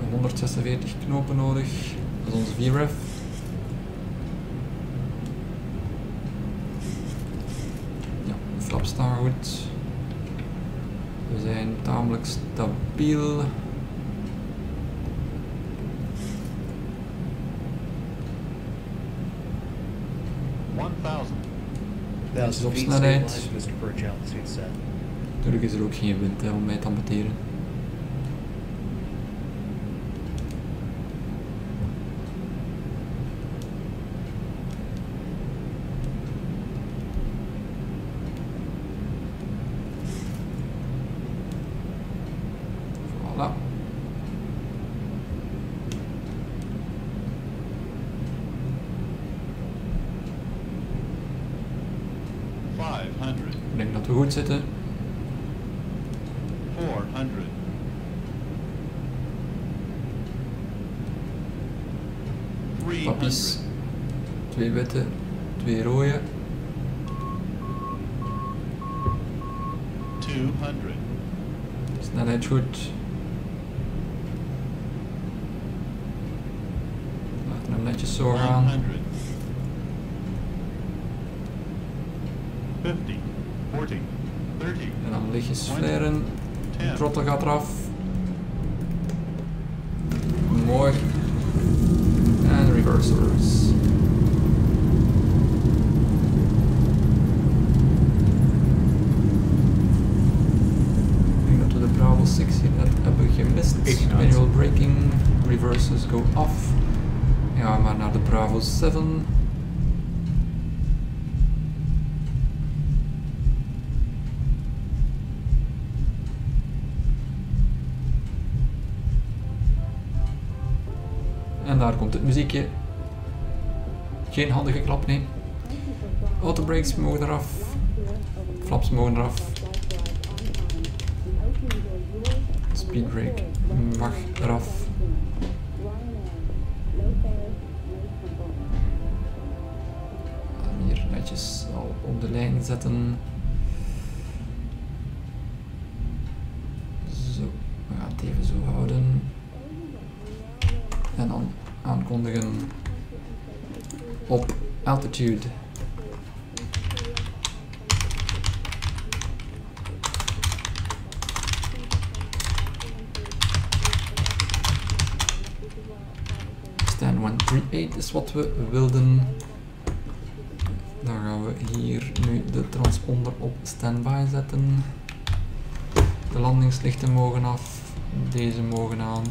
Speaker 1: hebben 146 knopen nodig. Dat is onze VREF. Ja, de flaps staan goed. We zijn tamelijk
Speaker 5: One thousand.
Speaker 1: is op snelheid. Natuurlijk is er ook geen wind hè, om mij te amputeren. Voilà.
Speaker 7: Five hundred,
Speaker 1: Ik denk dat we goed zitten.
Speaker 7: four hundred, three
Speaker 1: Pappies.
Speaker 7: hundred,
Speaker 1: Twee witte, twee rode.
Speaker 7: two hundred,
Speaker 1: Snelheid goed. Laten hem netjes zo
Speaker 7: hundred, 50, 40, 30,
Speaker 1: En dan lichtjes flaren.
Speaker 7: 10,
Speaker 1: Throttle gaat eraf. Mooi. En reversers. Ik denk dat we de Bravo 6 hier net hebben gemist.
Speaker 5: 89.
Speaker 1: Manual braking, go off. Ja, maar naar de Bravo 7. En daar komt het muziekje. Geen handige klap, nee. Autobrakes mogen eraf. Flaps mogen eraf. Speedbrake mag eraf. Zetten. Zo, we gaan het even zo houden. En dan aankondigen op altitude. Stand 138 is wat we wilden. Dan gaan we hier nu de transponder op standby zetten. De landingslichten mogen af. Deze mogen aan.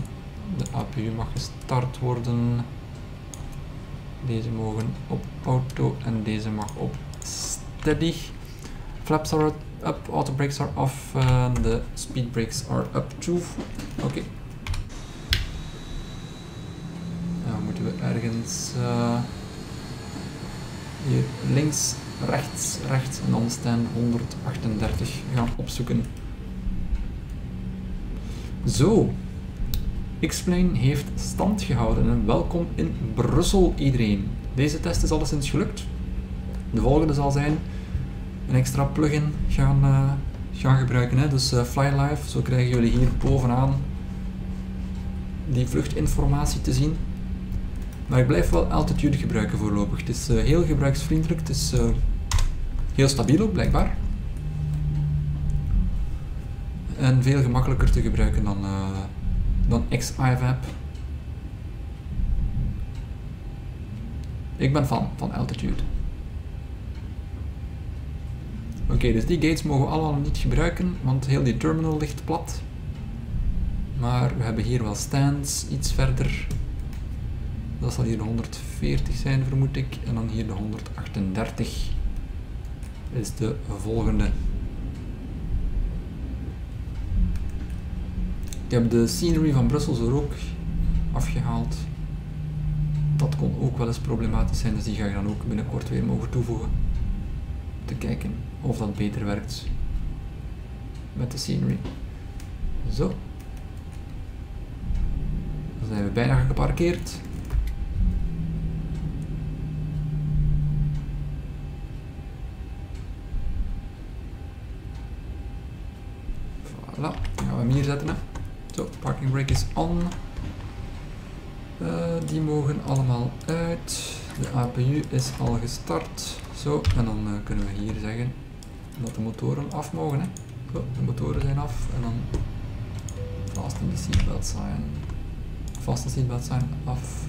Speaker 1: De APU mag gestart worden. Deze mogen op auto en deze mag op steady. Flaps are up, auto brakes are off en de speed brakes are up too. Oké. Dan moeten we ergens eh, hier links, rechts, rechts en dan stand 138 gaan opzoeken. Zo, X-Plane heeft stand gehouden en welkom in Brussel iedereen. Deze test is alleszins gelukt. De volgende zal zijn een extra plugin gaan, eh, gaan gebruiken. Hè. Dus eh, FlyLive, zo krijgen jullie hier bovenaan die vluchtinformatie te zien. Maar ik blijf wel altitude gebruiken voorlopig. Het is eh, heel gebruiksvriendelijk, het is eh, heel stabiel ook blijkbaar. En veel gemakkelijker te gebruiken dan, eh dan X-IVAP. Ik ben fan van altitude. Oké, dus die gates mogen we allemaal niet gebruiken, want heel die terminal ligt plat. Maar we hebben hier wel stands iets verder. Dat zal hier de 140 zijn, vermoed ik. En dan hier de 138 is de volgende. Ik heb de scenery van Brussel er ook afgehaald. Dat kon ook wel eens problematisch zijn, dus die ga ik dan ook binnenkort weer mogen toevoegen. Te kijken of dat beter werkt met de scenery. Zo. Dan zijn we bijna geparkeerd. Voilà, dan gaan we hem hier zetten. Hè. Zo, parking brake is on. Eh, die mogen allemaal uit. De APU is al gestart. Zo, en dan eh, kunnen we hier zeggen dat de motoren af mogen. Hè. Zo, de motoren zijn af en dan fasten de seatbelt sign. Fasten seatbelt sign af.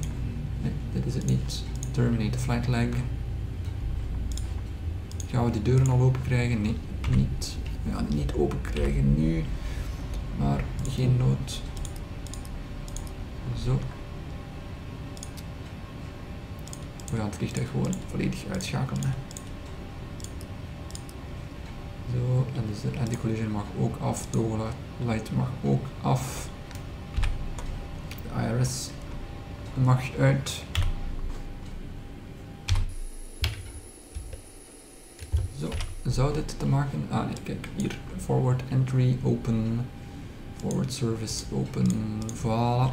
Speaker 1: Nee, dit is het niet. Terminate the flight leg. Gaan we die deuren al open krijgen? Nee, niet. We gaan niet open krijgen nu. Maar geen nood. Zo. We gaan het vliegtuig gewoon volledig uitschakelen. Zo, en dus de anti-collision mag ook af, de overlight light mag ook af. De IRS mag uit. Zo, zou dit te maken? Ah nee, kijk hier. Forward entry open. Forward service open. Voilà.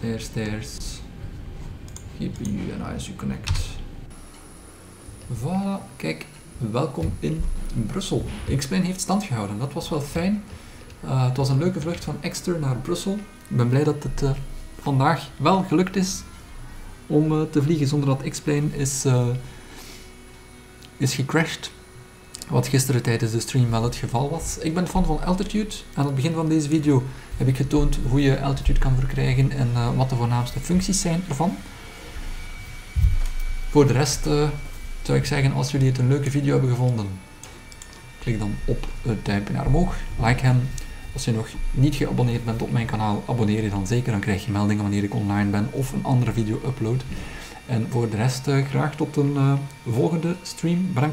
Speaker 1: There's. GPU en ISU Connect. Voilà, kijk, welkom in Brussel. X-Plane heeft stand gehouden, dat was wel fijn. Uh, het was een leuke vlucht van Exeter naar Brussel. Ik ben blij dat het uh, vandaag wel gelukt is om uh, te vliegen zonder dat X-Plane is, is gecrashed. Wat gisteren tijdens de stream wel het geval was. Ik ben fan van Altitude. Aan het begin van deze video heb ik getoond hoe je Altitude kan verkrijgen en eh, wat de voornaamste functies zijn ervan. Voor de rest eh, zou ik zeggen, als jullie het een leuke video hebben gevonden, klik dan op het duimpje naar omhoog, like hem. Als je nog niet geabonneerd bent op mijn kanaal, abonneer je dan zeker, dan krijg je meldingen wanneer ik online ben of een andere video upload. En voor de rest eh, graag tot een eh, volgende stream. Bedankt